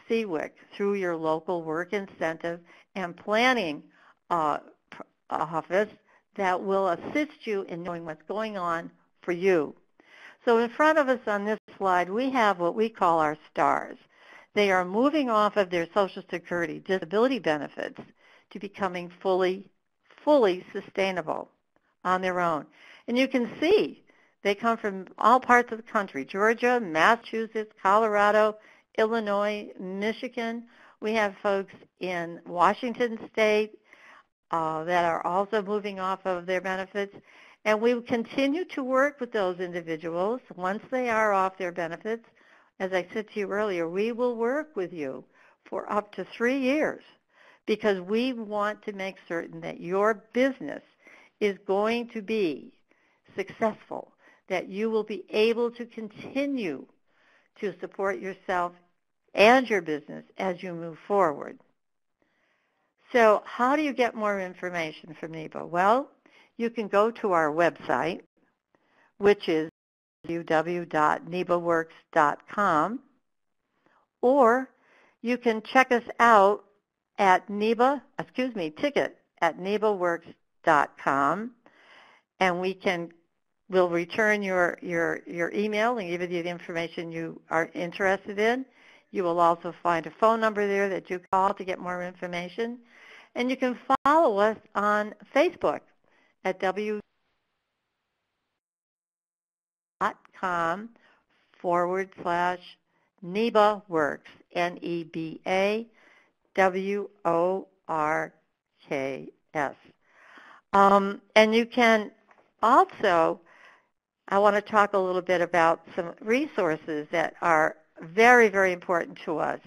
CWIC through your local work incentive and planning uh, office that will assist you in knowing what's going on for you. So in front of us on this slide, we have what we call our stars. They are moving off of their Social Security disability benefits to becoming fully, fully sustainable on their own. And you can see they come from all parts of the country, Georgia, Massachusetts, Colorado, Illinois, Michigan. We have folks in Washington State uh, that are also moving off of their benefits. And we continue to work with those individuals once they are off their benefits. As I said to you earlier, we will work with you for up to three years because we want to make certain that your business is going to be successful, that you will be able to continue to support yourself and your business as you move forward. So how do you get more information from NEBA? Well, you can go to our website, which is www.nebaworks.com, or you can check us out at NEBA, excuse me, ticket at nebaworks.com, and we can we'll return your, your, your email and give you the information you are interested in. You will also find a phone number there that you call to get more information. And you can follow us on Facebook at w.com forward slash NEBA Works, N-E-B-A W-O-R-K-S. Um, and you can also, I want to talk a little bit about some resources that are very, very important to us.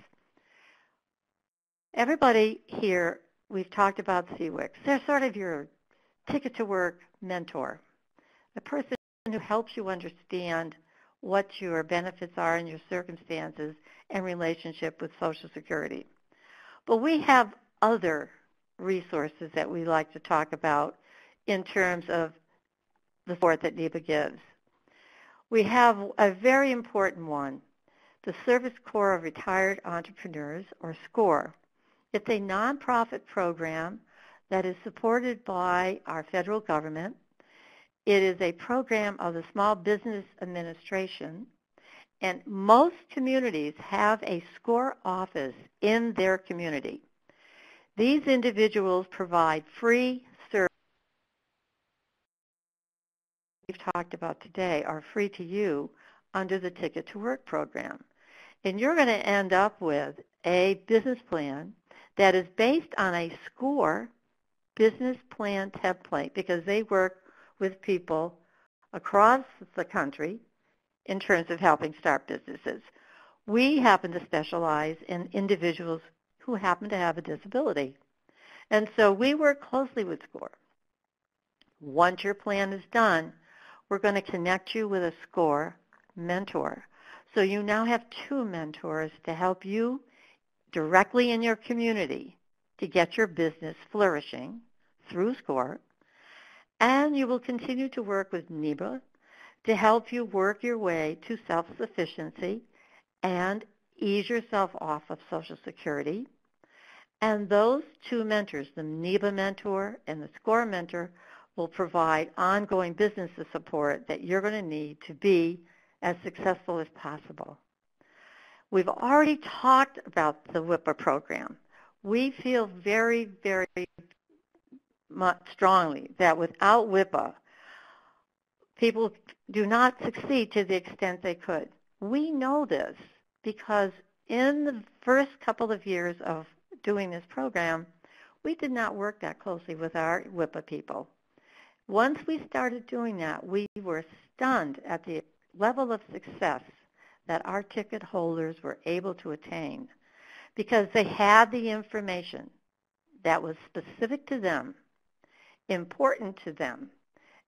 Everybody here, we've talked about CWICs. They're sort of your ticket to work mentor, the person who helps you understand what your benefits are and your circumstances and relationship with Social Security. But we have other resources that we like to talk about in terms of the support that NEBA gives. We have a very important one, the Service Corps of Retired Entrepreneurs, or SCORE. It's a nonprofit program that is supported by our federal government. It is a program of the Small Business Administration, and most communities have a SCORE office in their community. These individuals provide free services we've talked about today are free to you under the Ticket to Work program. And you're going to end up with a business plan that is based on a SCORE business plan template because they work with people across the country in terms of helping start businesses. We happen to specialize in individuals who happen to have a disability. And so we work closely with SCORE. Once your plan is done, we're going to connect you with a SCORE mentor so you now have two mentors to help you directly in your community to get your business flourishing through SCORE. And you will continue to work with NEBA to help you work your way to self-sufficiency and ease yourself off of Social Security. And those two mentors, the NEBA mentor and the SCORE mentor, will provide ongoing business support that you're going to need to be as successful as possible. We've already talked about the WIPA program. We feel very, very strongly that without WIPA, people do not succeed to the extent they could. We know this because in the first couple of years of doing this program, we did not work that closely with our WIPA people. Once we started doing that, we were stunned at the level of success that our ticket holders were able to attain because they had the information that was specific to them, important to them,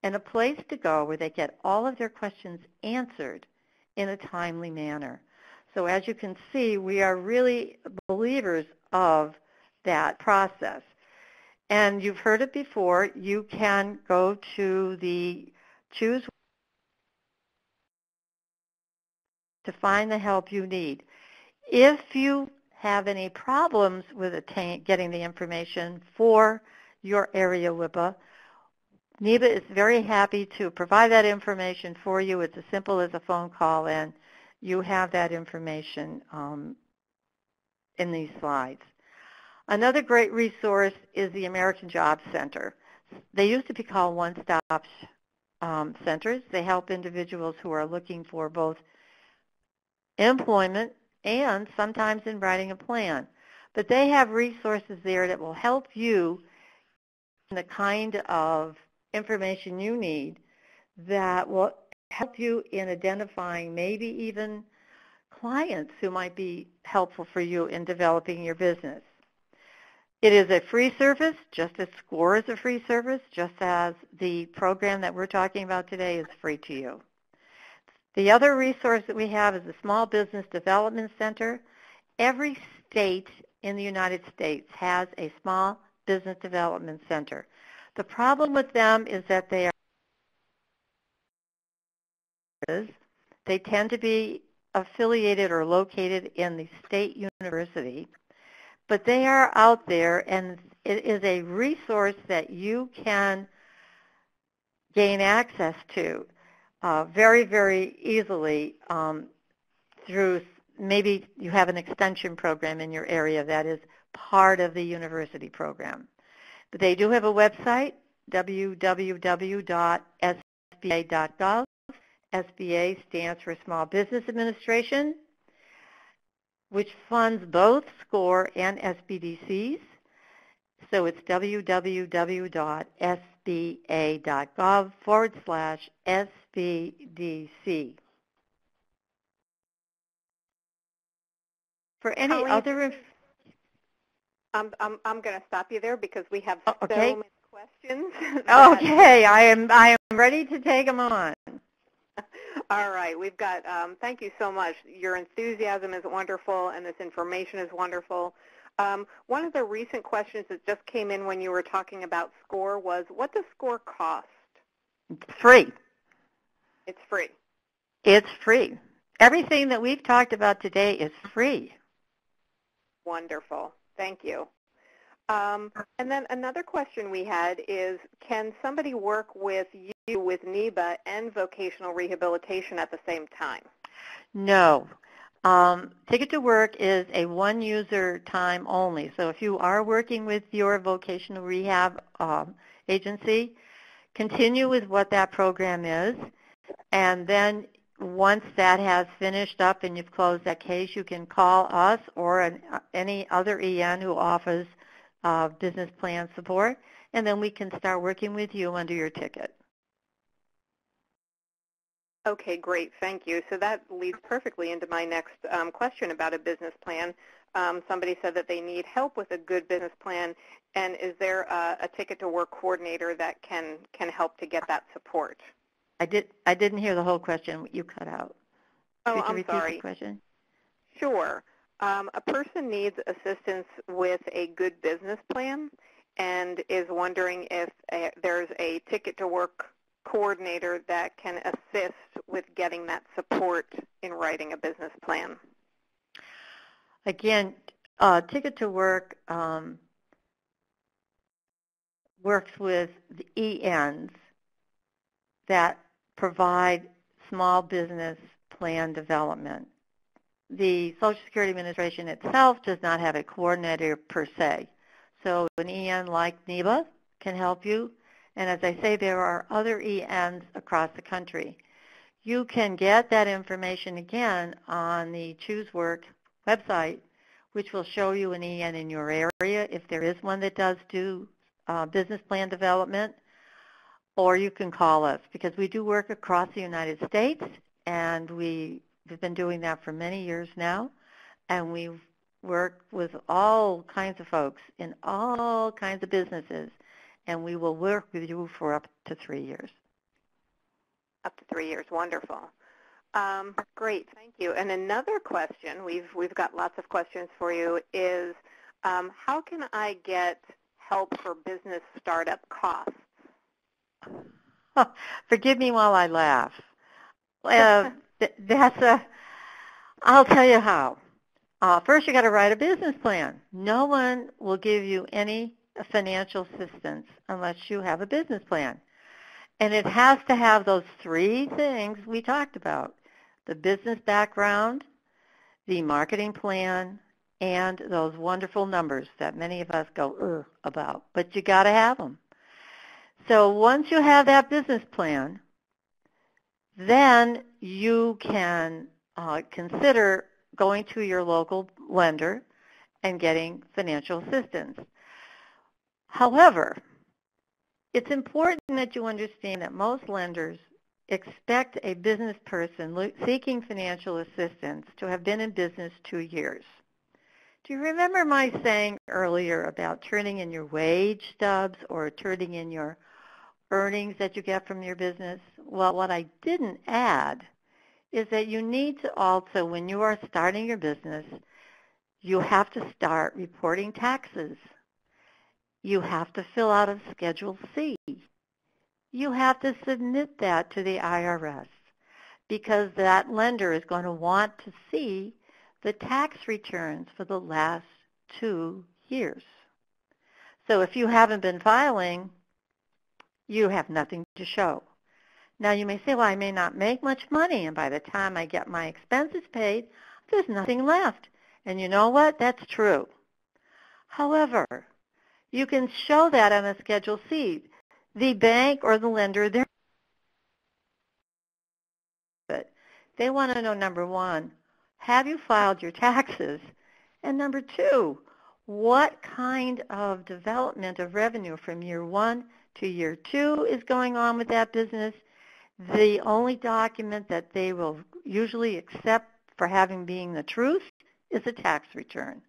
and a place to go where they get all of their questions answered in a timely manner. So as you can see, we are really believers of that process. And you've heard it before. You can go to the Choose to find the help you need. If you have any problems with getting the information for your area WIPA, NEBA is very happy to provide that information for you. It's as simple as a phone call and you have that information um, in these slides. Another great resource is the American Job Center. They used to be called one-stop um, centers. They help individuals who are looking for both employment and sometimes in writing a plan. But they have resources there that will help you the kind of information you need that will help you in identifying maybe even clients who might be helpful for you in developing your business. It is a free service, just as SCORE is a free service, just as the program that we're talking about today is free to you. The other resource that we have is the Small Business Development Center. Every state in the United States has a Small Business Development Center. The problem with them is that they are they tend to be affiliated or located in the state university, but they are out there and it is a resource that you can gain access to uh, very, very easily um, through maybe you have an extension program in your area that is part of the university program. But they do have a website, www.sba.gov. SBA stands for Small Business Administration, which funds both SCORE and SBDCs. So it's www.sba.gov forward slash SBDC. For any other... I'm, I'm, I'm going to stop you there because we have oh, okay. so many questions. okay, I am, I am ready to take them on. All right, we've got, um, thank you so much. Your enthusiasm is wonderful and this information is wonderful. Um, one of the recent questions that just came in when you were talking about SCORE was, what does SCORE cost? Free. It's free. It's free. Everything that we've talked about today is free. Wonderful. Thank you. Um, and then another question we had is, can somebody work with you with NEBA and vocational rehabilitation at the same time? No. Um, Ticket to Work is a one-user time only. So if you are working with your vocational rehab um, agency, continue with what that program is, and then once that has finished up and you've closed that case, you can call us or an, any other EN who offers uh, business plan support, and then we can start working with you under your ticket. Okay, great. Thank you. So that leads perfectly into my next um, question about a business plan. Um, somebody said that they need help with a good business plan, and is there a, a ticket to work coordinator that can can help to get that support? I did. I didn't hear the whole question. You cut out. Oh, Could you I'm repeat sorry. The question? Sure. Um, a person needs assistance with a good business plan and is wondering if a, there's a ticket to work coordinator that can assist with getting that support in writing a business plan. Again, uh, Ticket to Work um, works with the ENs that provide small business plan development. The Social Security Administration itself does not have a coordinator per se. So an EN like NEBA can help you. And as I say, there are other ENs across the country. You can get that information again on the Choose Work website which will show you an EN in your area if there is one that does do uh, business plan development, or you can call us because we do work across the United States, and we've been doing that for many years now, and we work with all kinds of folks in all kinds of businesses, and we will work with you for up to three years. Up to three years, wonderful. Um, great, thank you. And another question, we've, we've got lots of questions for you, is um, how can I get help for business startup costs? Forgive me while I laugh. Uh, that's a, I'll tell you how. Uh, first, you got to write a business plan. No one will give you any financial assistance unless you have a business plan. And it has to have those three things we talked about, the business background, the marketing plan, and those wonderful numbers that many of us go about. But you got to have them. So once you have that business plan, then you can uh, consider going to your local lender and getting financial assistance. However, it's important that you understand that most lenders expect a business person seeking financial assistance to have been in business two years. Do you remember my saying earlier about turning in your wage stubs or turning in your earnings that you get from your business? Well, what I didn't add is that you need to also, when you are starting your business, you have to start reporting taxes. You have to fill out a Schedule C. You have to submit that to the IRS because that lender is going to want to see the tax returns for the last two years. So if you haven't been filing, you have nothing to show. Now you may say, well, I may not make much money, and by the time I get my expenses paid, there's nothing left. And you know what? That's true. However, you can show that on a Schedule C. The bank or the lender, they're they want to know, number one, have you filed your taxes? And number two, what kind of development of revenue from year one to year two is going on with that business? The only document that they will usually accept for having being the truth is a tax return.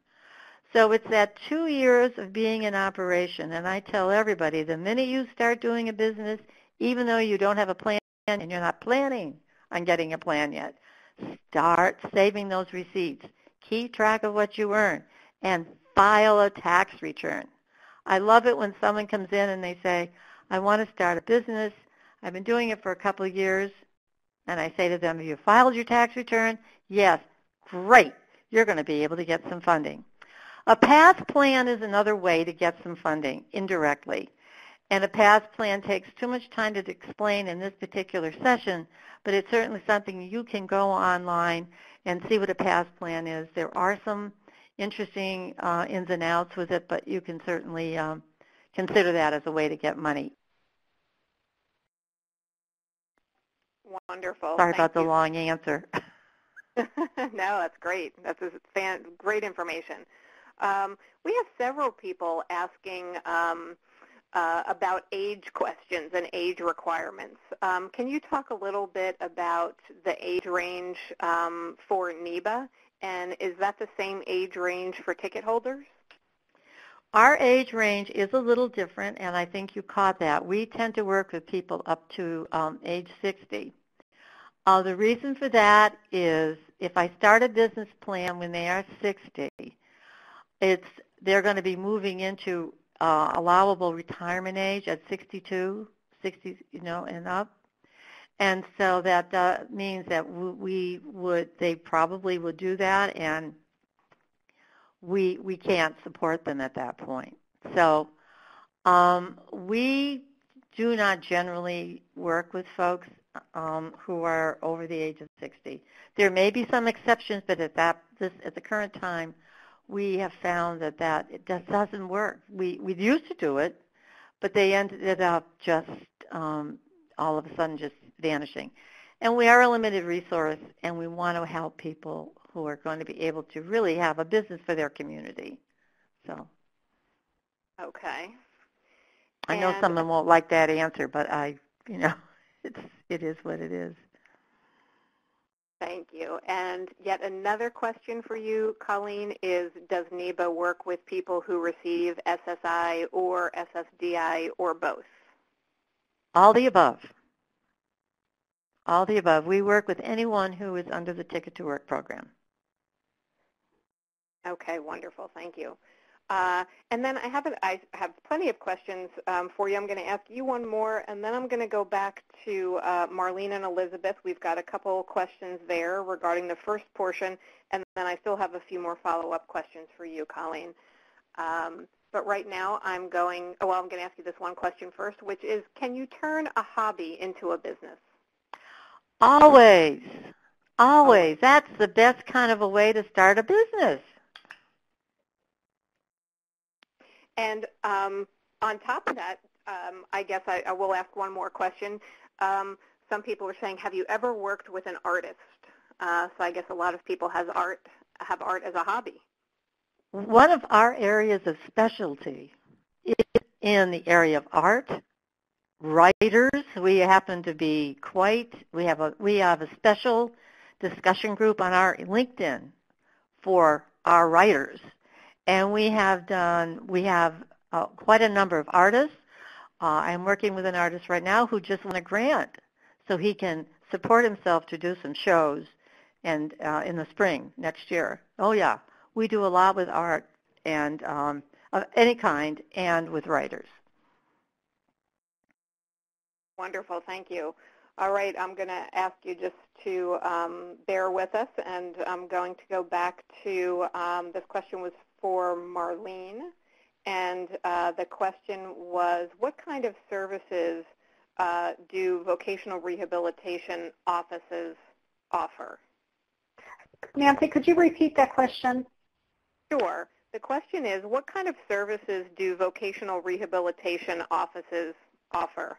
So it's that two years of being in operation. And I tell everybody, the minute you start doing a business, even though you don't have a plan and you're not planning on getting a plan yet, start saving those receipts. Keep track of what you earn and file a tax return. I love it when someone comes in and they say, I want to start a business. I've been doing it for a couple of years. And I say to them, have you filed your tax return? Yes. Great. You're going to be able to get some funding. A PASS plan is another way to get some funding indirectly. And a PASS plan takes too much time to explain in this particular session, but it's certainly something you can go online and see what a PASS plan is. There are some interesting uh, ins and outs with it, but you can certainly um, consider that as a way to get money. Wonderful. Sorry Thank about you. the long answer. no, that's great. That's fan, great information. Um, we have several people asking um, uh, about age questions and age requirements. Um, can you talk a little bit about the age range um, for NEBA, and is that the same age range for ticket holders? Our age range is a little different, and I think you caught that. We tend to work with people up to um, age 60. Uh, the reason for that is if I start a business plan when they are 60, it's they're going to be moving into uh, allowable retirement age at 62, 60, you know, and up. And so that uh, means that we would, they probably would do that, and we we can't support them at that point. So um, we do not generally work with folks um, who are over the age of 60. There may be some exceptions, but at that this at the current time, we have found that that it just doesn't work. We we used to do it, but they ended up just um, all of a sudden just vanishing. And we are a limited resource, and we want to help people who are going to be able to really have a business for their community. So. Okay. I know And- someone won't like that answer, but I, you know, it's it is what it is. Thank you. And yet another question for you, Colleen, is does NEBA work with people who receive SSI or SSDI or both? All the above. All the above. We work with anyone who is under the Ticket to Work program. Okay, wonderful. Thank you. Uh, and then I have, a, I have plenty of questions um, for you. I'm going to ask you one more, and then I'm going to go back to uh, Marlene and Elizabeth. We've got a couple questions there regarding the first portion, and then I still have a few more follow-up questions for you, Colleen. Um, but right now, I'm going, oh, well, I'm going to ask you this one question first, which is, can you turn a hobby into a business? Always. Always. That's the best kind of a way to start a business. And um, on top of that, um, I guess I, I will ask one more question. Um, some people are saying, have you ever worked with an artist? Uh, so I guess a lot of people has art have art as a hobby. One of our areas of specialty is in the area of art, writers. We happen to be quite, we have a, we have a special discussion group on our LinkedIn for our writers. And we have done, we have uh, quite a number of artists. Uh, I'm working with an artist right now who just won a grant so he can support himself to do some shows and uh, in the spring next year. Oh yeah, we do a lot with art and um, of any kind and with writers. Wonderful, thank you. All right, I'm going to ask you just to um, bear with us, and I'm going to go back to um, this question was for Marlene, and uh, the question was, what kind of services uh, do vocational rehabilitation offices offer? Nancy, could you repeat that question? Sure. The question is, what kind of services do vocational rehabilitation offices offer?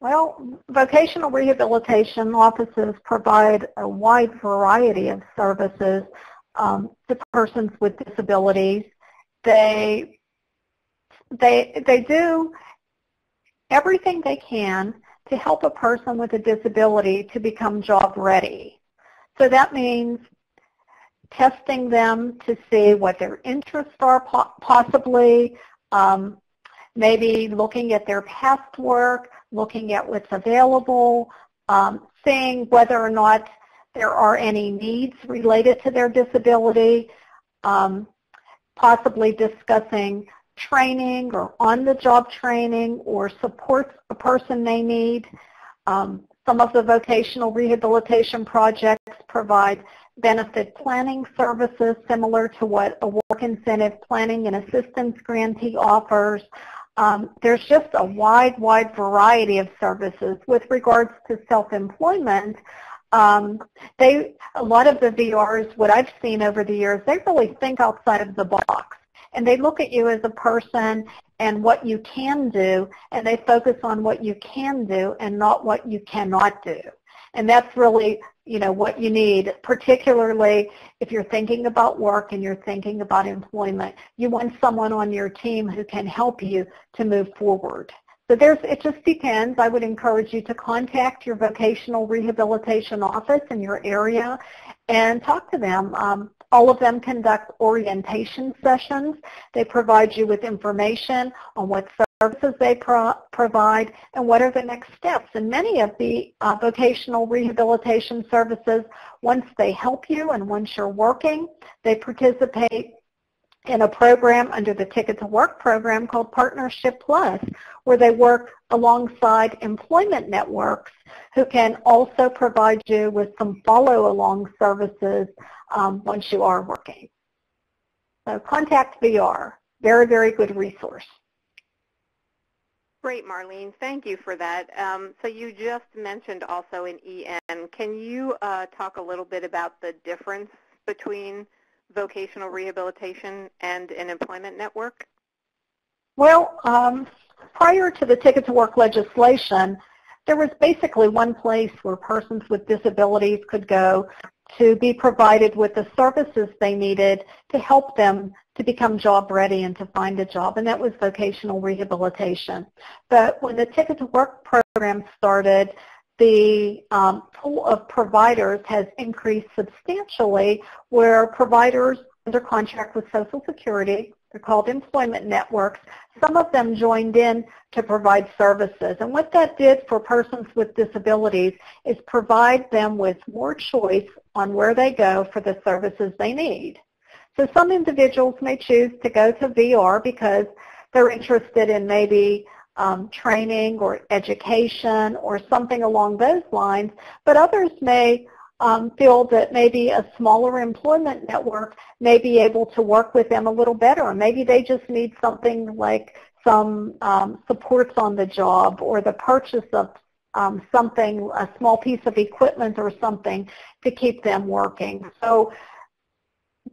Well, vocational rehabilitation offices provide a wide variety of services um, to persons with disabilities. They, they, they do everything they can to help a person with a disability to become job ready. So that means testing them to see what their interests are po possibly, um, maybe looking at their past work, looking at what's available, um, seeing whether or not there are any needs related to their disability, um, possibly discussing training or on-the-job training or supports a person may need. Um, some of the vocational rehabilitation projects provide benefit planning services similar to what a work incentive planning and assistance grantee offers. Um, there's just a wide, wide variety of services. With regards to self-employment, um, they, a lot of the VRs, what I've seen over the years, they really think outside of the box. And they look at you as a person and what you can do, and they focus on what you can do and not what you cannot do. And that's really, you know, what you need, particularly if you're thinking about work and you're thinking about employment. You want someone on your team who can help you to move forward. So there's, it just depends. I would encourage you to contact your vocational rehabilitation office in your area and talk to them. Um, all of them conduct orientation sessions. They provide you with information on what services they pro provide and what are the next steps. And many of the uh, vocational rehabilitation services, once they help you and once you're working, they participate in a program under the Ticket to Work program called Partnership Plus, where they work alongside employment networks who can also provide you with some follow-along services um, once you are working. So contact VR, very, very good resource. Great, Marlene. Thank you for that. Um, so you just mentioned also in EN. Can you uh, talk a little bit about the difference between vocational rehabilitation and an employment network? Well, um, prior to the Ticket to Work legislation, there was basically one place where persons with disabilities could go to be provided with the services they needed to help them to become job ready and to find a job, and that was vocational rehabilitation. But when the Ticket to Work program started, the um, pool of providers has increased substantially where providers under contract with Social Security, they're called employment networks, some of them joined in to provide services. And what that did for persons with disabilities is provide them with more choice on where they go for the services they need. So some individuals may choose to go to VR because they're interested in maybe um, training or education or something along those lines, but others may um, feel that maybe a smaller employment network may be able to work with them a little better. Maybe they just need something like some um, supports on the job or the purchase of um, something, a small piece of equipment or something to keep them working. So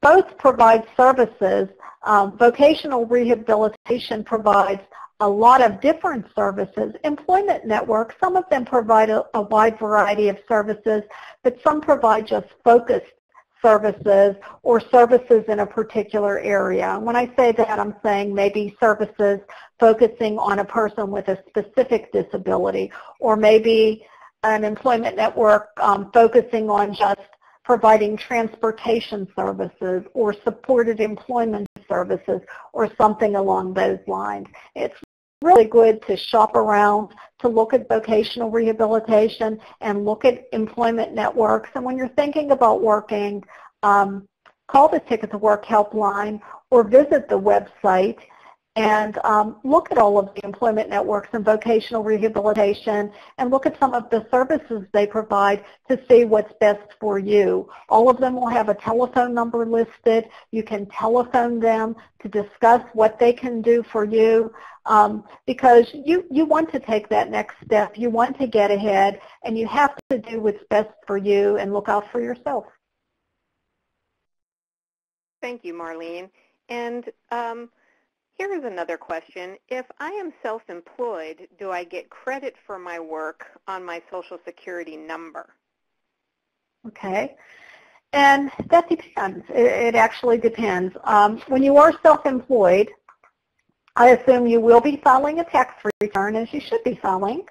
both provide services. Um, vocational rehabilitation provides a lot of different services. Employment Network, some of them provide a, a wide variety of services, but some provide just focused services or services in a particular area. When I say that, I'm saying maybe services focusing on a person with a specific disability, or maybe an employment network um, focusing on just providing transportation services or supported employment services or something along those lines. It's really good to shop around, to look at vocational rehabilitation and look at employment networks. And when you're thinking about working, um, call the Ticket to Work helpline or visit the website and um, look at all of the employment networks and vocational rehabilitation and look at some of the services they provide to see what's best for you. All of them will have a telephone number listed. You can telephone them to discuss what they can do for you um, because you, you want to take that next step. You want to get ahead and you have to do what's best for you and look out for yourself. Thank you, Marlene. And um, here is another question. If I am self-employed, do I get credit for my work on my Social Security number? Okay. And that depends. It, it actually depends. Um, when you are self-employed, I assume you will be filing a tax return as you should be filing.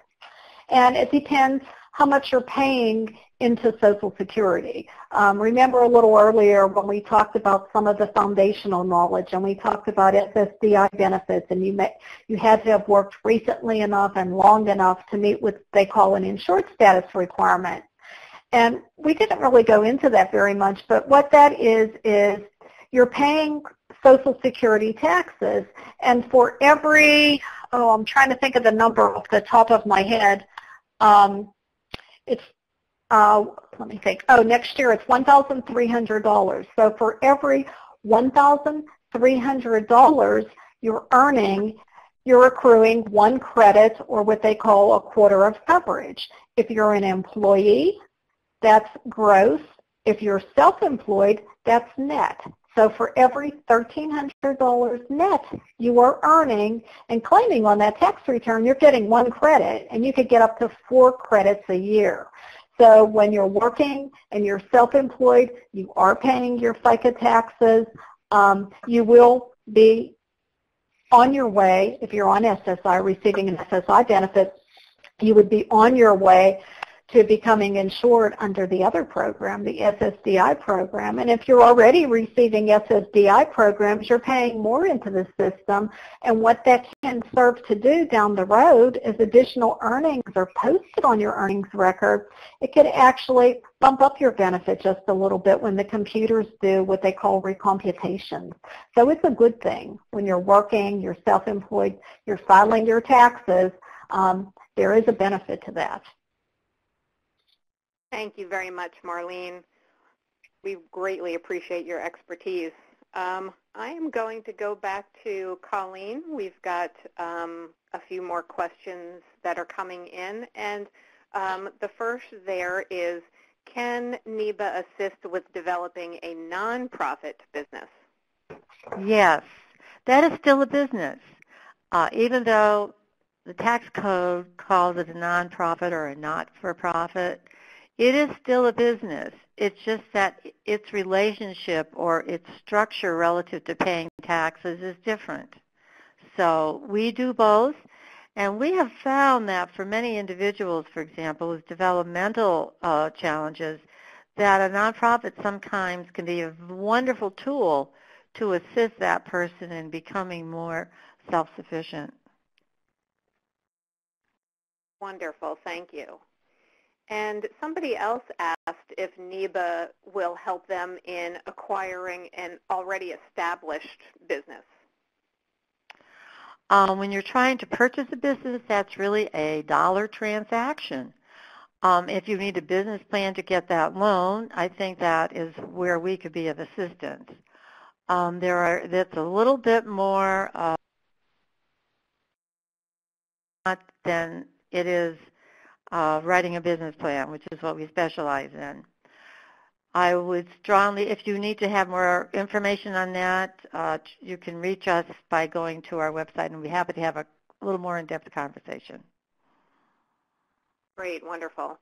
And it depends how much you're paying into Social Security. Um, remember a little earlier when we talked about some of the foundational knowledge and we talked about SSDI benefits and you, may, you had to have worked recently enough and long enough to meet what they call an insured status requirement. And we didn't really go into that very much, but what that is is you're paying Social Security taxes and for every, oh, I'm trying to think of the number off the top of my head, um, it's uh, let me think. Oh, next year it's $1,300. So for every $1,300 you're earning, you're accruing one credit or what they call a quarter of coverage. If you're an employee, that's gross. If you're self-employed, that's net. So for every $1,300 net you are earning and claiming on that tax return, you're getting one credit, and you could get up to four credits a year. So when you're working and you're self-employed, you are paying your FICA taxes. Um, you will be on your way, if you're on SSI, receiving an SSI benefit, you would be on your way to becoming insured under the other program, the SSDI program. And if you're already receiving SSDI programs, you're paying more into the system. And what that can serve to do down the road is additional earnings are posted on your earnings record. It could actually bump up your benefit just a little bit when the computers do what they call recomputation. So it's a good thing when you're working, you're self-employed, you're filing your taxes. Um, there is a benefit to that. Thank you very much, Marlene. We greatly appreciate your expertise. Um, I am going to go back to Colleen. We've got um, a few more questions that are coming in. And um, the first there is, can NEBA assist with developing a nonprofit business? Yes, that is still a business. Uh, even though the tax code calls it a nonprofit or a not-for-profit, it is still a business. it's just that its relationship or its structure relative to paying taxes is different. So we do both, and we have found that for many individuals, for example, with developmental uh, challenges, that a nonprofit sometimes can be a wonderful tool to assist that person in becoming more self-sufficient. Wonderful, thank you. And somebody else asked if NEBA will help them in acquiring an already established business. Um, when you're trying to purchase a business, that's really a dollar transaction. Um, if you need a business plan to get that loan, I think that is where we could be of assistance. Um, there are that's a little bit more uh, than it is uh, writing a business plan, which is what we specialize in. I would strongly, if you need to have more information on that, uh, you can reach us by going to our website, and we'd be happy to have a little more in-depth conversation. Great, wonderful.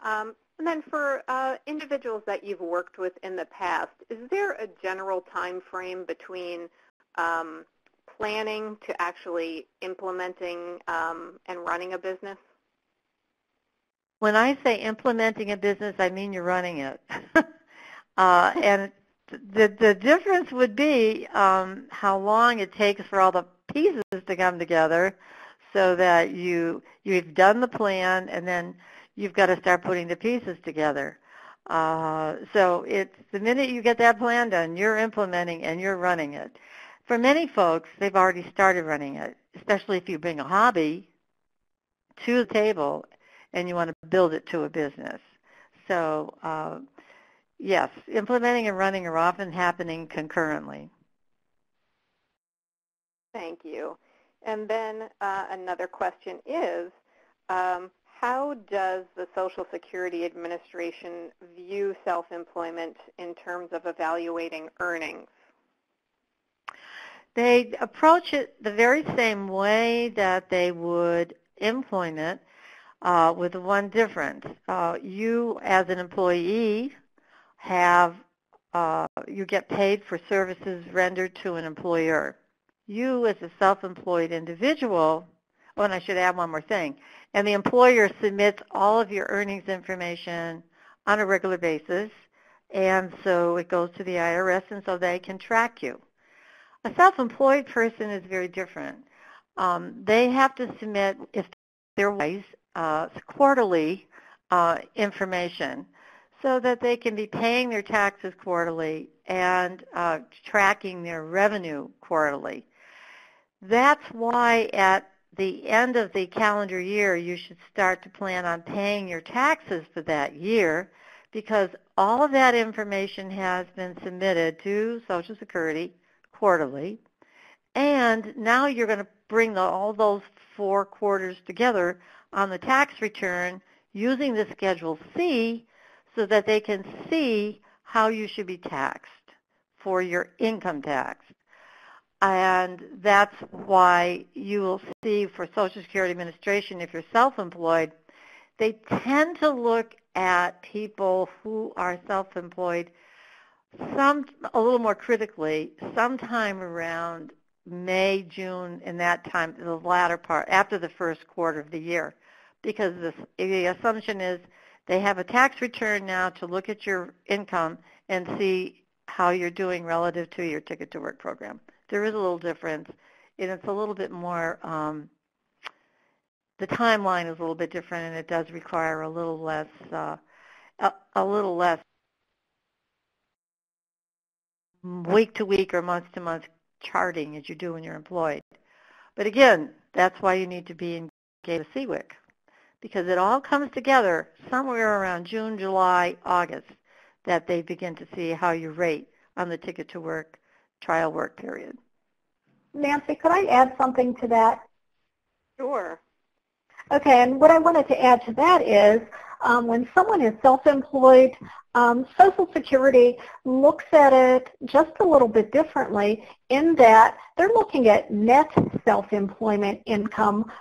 Um, and then for uh, individuals that you've worked with in the past, is there a general time frame between um, planning to actually implementing um, and running a business? When I say implementing a business, I mean you're running it. uh, and the the difference would be um, how long it takes for all the pieces to come together, so that you you've done the plan and then you've got to start putting the pieces together. Uh, so it's the minute you get that plan done, you're implementing and you're running it. For many folks, they've already started running it, especially if you bring a hobby to the table and you want to build it to a business. So uh, yes, implementing and running are often happening concurrently. Thank you. And then uh, another question is, um, how does the Social Security Administration view self-employment in terms of evaluating earnings? They approach it the very same way that they would employment uh, with one difference. Uh, you, as an employee, have uh, you get paid for services rendered to an employer. You, as a self-employed individual, oh, and I should add one more thing, and the employer submits all of your earnings information on a regular basis, and so it goes to the IRS, and so they can track you. A self-employed person is very different. Um, they have to submit, if they're wise, quarterly uh, information so that they can be paying their taxes quarterly and uh, tracking their revenue quarterly. That's why at the end of the calendar year you should start to plan on paying your taxes for that year because all of that information has been submitted to Social Security quarterly and now you're going to bring all those four quarters together on the tax return using the Schedule C so that they can see how you should be taxed for your income tax. And that's why you will see for Social Security Administration, if you're self-employed, they tend to look at people who are self-employed some a little more critically sometime around May, June, in that time, the latter part, after the first quarter of the year because the, the assumption is they have a tax return now to look at your income and see how you're doing relative to your Ticket to Work program. There is a little difference, and it's a little bit more, um, the timeline is a little bit different, and it does require a little less, uh, a, a little less week to week or month to month charting as you do when you're employed. But again, that's why you need to be engaged with CWIC because it all comes together somewhere around June, July, August that they begin to see how you rate on the ticket to work trial work period. Nancy, could I add something to that? Sure. Okay, and what I wanted to add to that is um, when someone is self-employed, um, Social Security looks at it just a little bit differently in that they're looking at net self-employment income,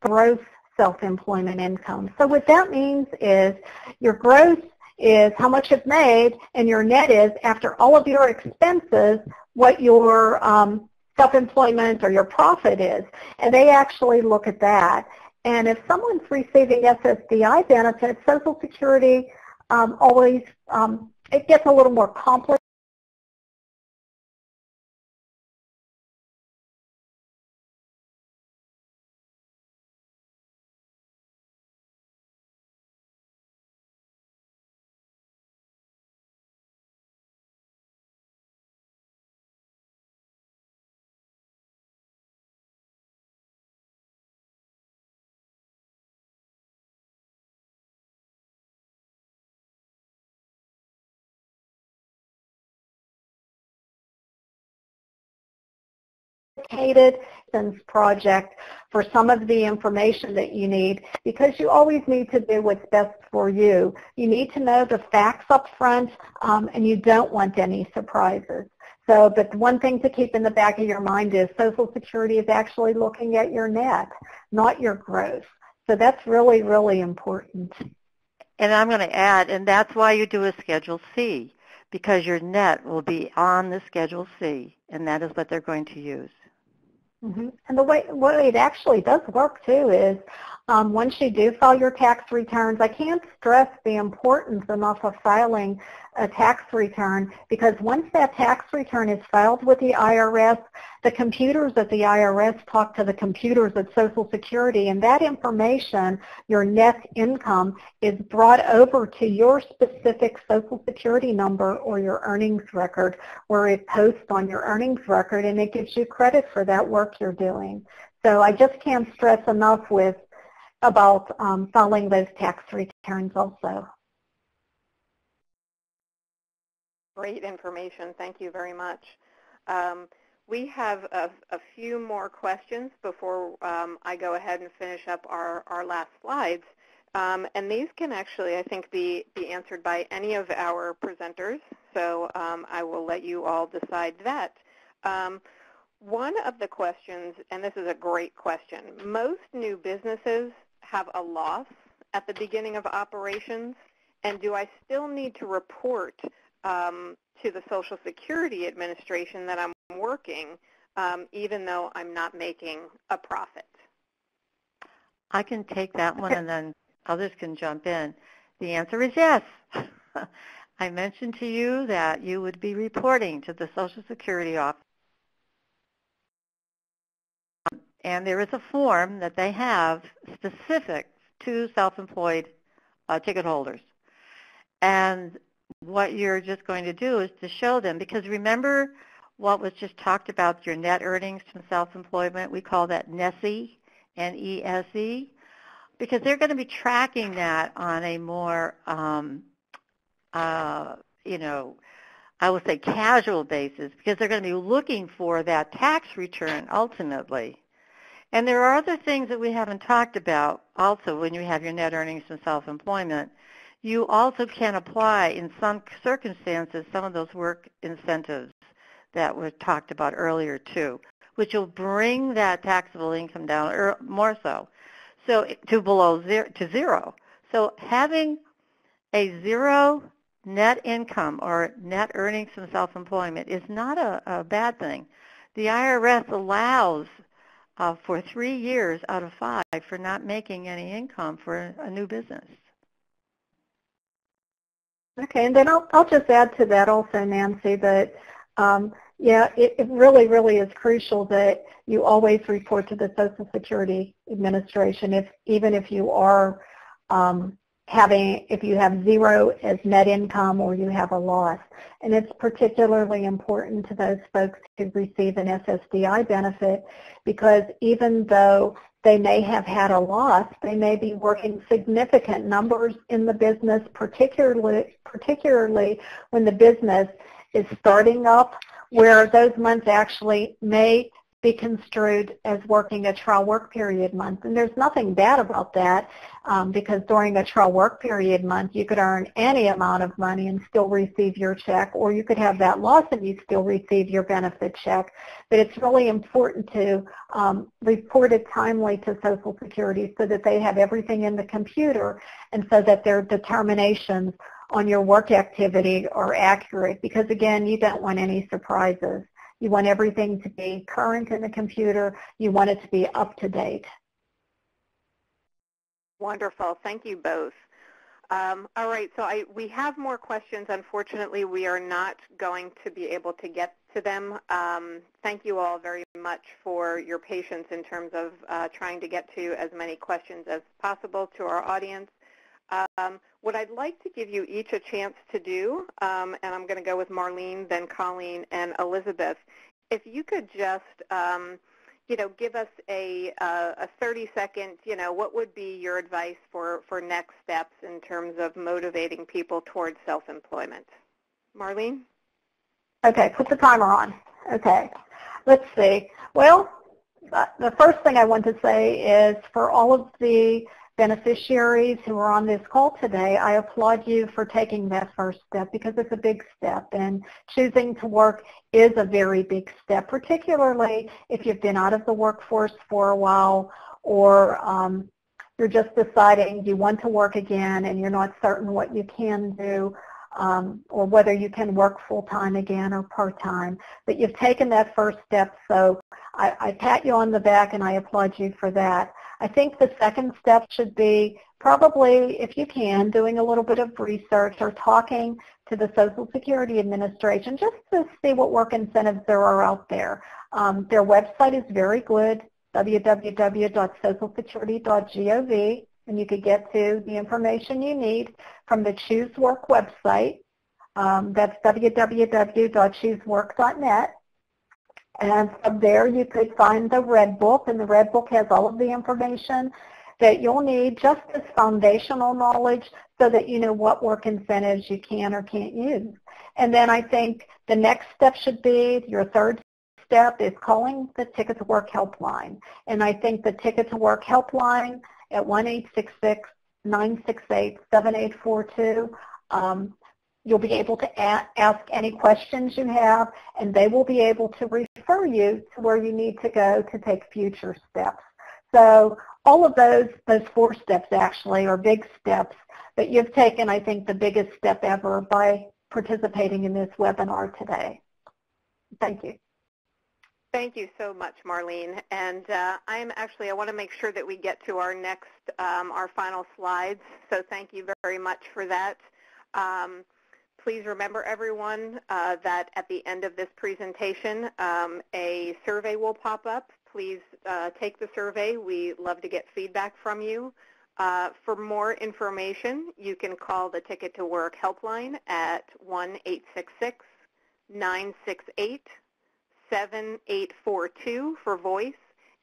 gross self-employment income. So what that means is your gross is how much you've made, and your net is, after all of your expenses, what your um, self-employment or your profit is. And they actually look at that. And if someone's receiving SSDI benefits, Social Security um, always, um, it gets a little more complicated dedicated project for some of the information that you need because you always need to do what's best for you. You need to know the facts up front um, and you don't want any surprises. So, but one thing to keep in the back of your mind is Social Security is actually looking at your net, not your gross. So that's really, really important. And I'm going to add, and that's why you do a Schedule C, because your net will be on the Schedule C, and that is what they're going to use. Mm-hmm. And the way, way it actually does work too is um, once you do file your tax returns, I can't stress the importance enough of filing a tax return because once that tax return is filed with the IRS, the computers at the IRS talk to the computers at Social Security and that information, your net income, is brought over to your specific Social Security number or your earnings record where it posts on your earnings record and it gives you credit for that work you're doing. So I just can't stress enough with about um, filing those tax returns also. Great information. Thank you very much. Um, we have a, a, few more questions before um, I go ahead and finish up our, our last slides. Um, and these can actually, I think, be, be answered by any of our presenters. So um, I will let you all decide that. Um, one of the questions, and this is a great question, most new businesses have a loss at the beginning of operations? And do I still need to report um, to the Social Security Administration that I'm working um, even though I'm not making a profit? I can take that one and then others can jump in. The answer is yes. I mentioned to you that you would be reporting to the Social Security office and there is a form that they have specific to self-employed uh, ticket holders. And what you're just going to do is to show them, because remember what was just talked about, your net earnings from self-employment, we call that NESE, N-E-S-E, because they're going to be tracking that on a more, um, uh, you know, I would say casual basis, because they're going to be looking for that tax return ultimately. And there are other things that we haven't talked about also when you have your net earnings and self-employment. You also can apply in some circumstances some of those work incentives that were talked about earlier too, which will bring that taxable income down or more so, so to below zero, to zero. So having a zero net income or net earnings from self-employment is not a, a bad thing. The IRS allows uh, for three years out of five for not making any income for a, new business. Okay, and then I'll, I'll just add to that also, Nancy, that um, yeah, it, it, really, really is crucial that you always report to the Social Security Administration, if even if you are um, having, if you have zero as net income or you have a loss. And it's particularly important to those folks who receive an SSDI benefit because even though they may have had a loss, they may be working significant numbers in the business, particularly, particularly when the business is starting up, where those months actually may be construed as working a trial work period month. And there's nothing bad about that um, because during a trial work period month, you could earn any amount of money and still receive your check, or you could have that loss and you still receive your benefit check. But it's really important to um, report it timely to Social Security so that they have everything in the computer and so that their determinations on your work activity are accurate because again, you don't want any surprises. You want everything to be current in the computer. You want it to be up to date. Wonderful. Thank you both. Um, all right, so I, we have more questions. Unfortunately, we are not going to be able to get to them. Um, thank you all very much for your patience in terms of uh, trying to get to as many questions as possible to our audience. Um, what I'd like to give you each a chance to do, um, and I'm going to go with Marlene, then Colleen, and Elizabeth, if you could just um, you know, give us a, a 30 second, you know, what would be your advice for, for next steps in terms of motivating people towards self-employment? Marlene? Okay, put the timer on. Okay, let's see. Well, the first thing I want to say is for all of the beneficiaries who are on this call today, I applaud you for taking that first step because it's a big step and choosing to work is a very big step, particularly if you've been out of the workforce for a while or um, you're just deciding you want to work again and you're not certain what you can do um, or whether you can work full-time again or part-time. But you've taken that first step, so I, I pat you on the back and I applaud you for that. I think the second step should be probably, if you can, doing a little bit of research or talking to the Social Security Administration just to see what work incentives there are out there. Um, their website is very good, www.socialsecurity.gov, and you could get to the information you need from the Choose Work website. Um, that's www.choosework.net. And from there you could find the Red Book, and the Red Book has all of the information that you'll need just as foundational knowledge so that you know what work incentives you can or can't use. And then I think the next step should be, your third step is calling the Ticket to Work helpline. And I think the Ticket to Work helpline at 1-866-968-7842 um, You'll be able to ask any questions you have, and they will be able to refer you to where you need to go to take future steps. So all of those, those four steps actually are big steps, but you've taken, I think, the biggest step ever by participating in this webinar today. Thank you. Thank you so much, Marlene. And uh, I'm actually, I want to make sure that we get to our next, um, our final slides. So thank you very much for that. Um, please remember everyone uh, that at the end of this presentation, um, a survey will pop up. Please uh, take the survey. We love to get feedback from you. Uh, for more information, you can call the Ticket to Work helpline at 1-866-968-7842 for voice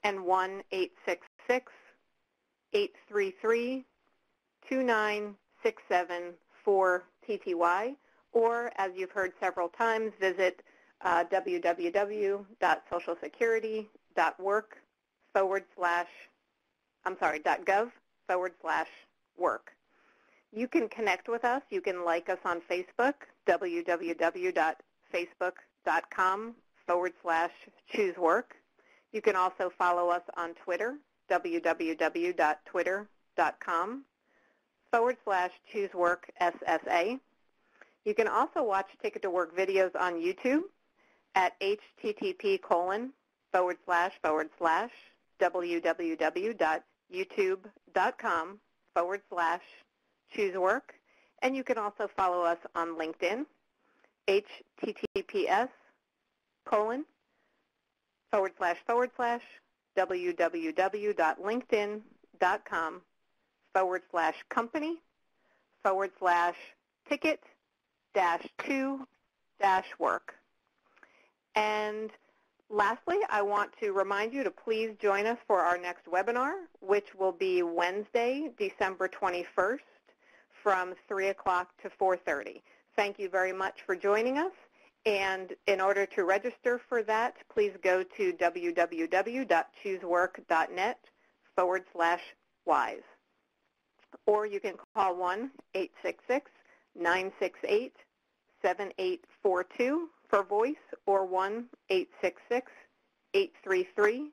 and 1-866-833-2967 for TTY or as you've heard several times, visit uh, www.socialsecurity.work forward slash, I'm sorry, .gov forward slash work. You can connect with us. You can like us on Facebook, www.facebook.com forward slash choose work. You can also follow us on Twitter, www.twitter.com forward slash choose work SSA. You can also watch Ticket to Work videos on YouTube at http colon forward slash forward slash www.youtube.com forward slash choose work. And you can also follow us on LinkedIn, https colon forward slash forward slash www.linkedin.com forward slash company forward slash ticket dash two dash work. And lastly, I want to remind you to please join us for our next webinar, which will be Wednesday, December 21st from 3 o'clock to 4.30. Thank you very much for joining us. And in order to register for that, please go to www.choosework.net forward slash WISE. Or you can call 1-866 968 7842 for voice or 1 866 833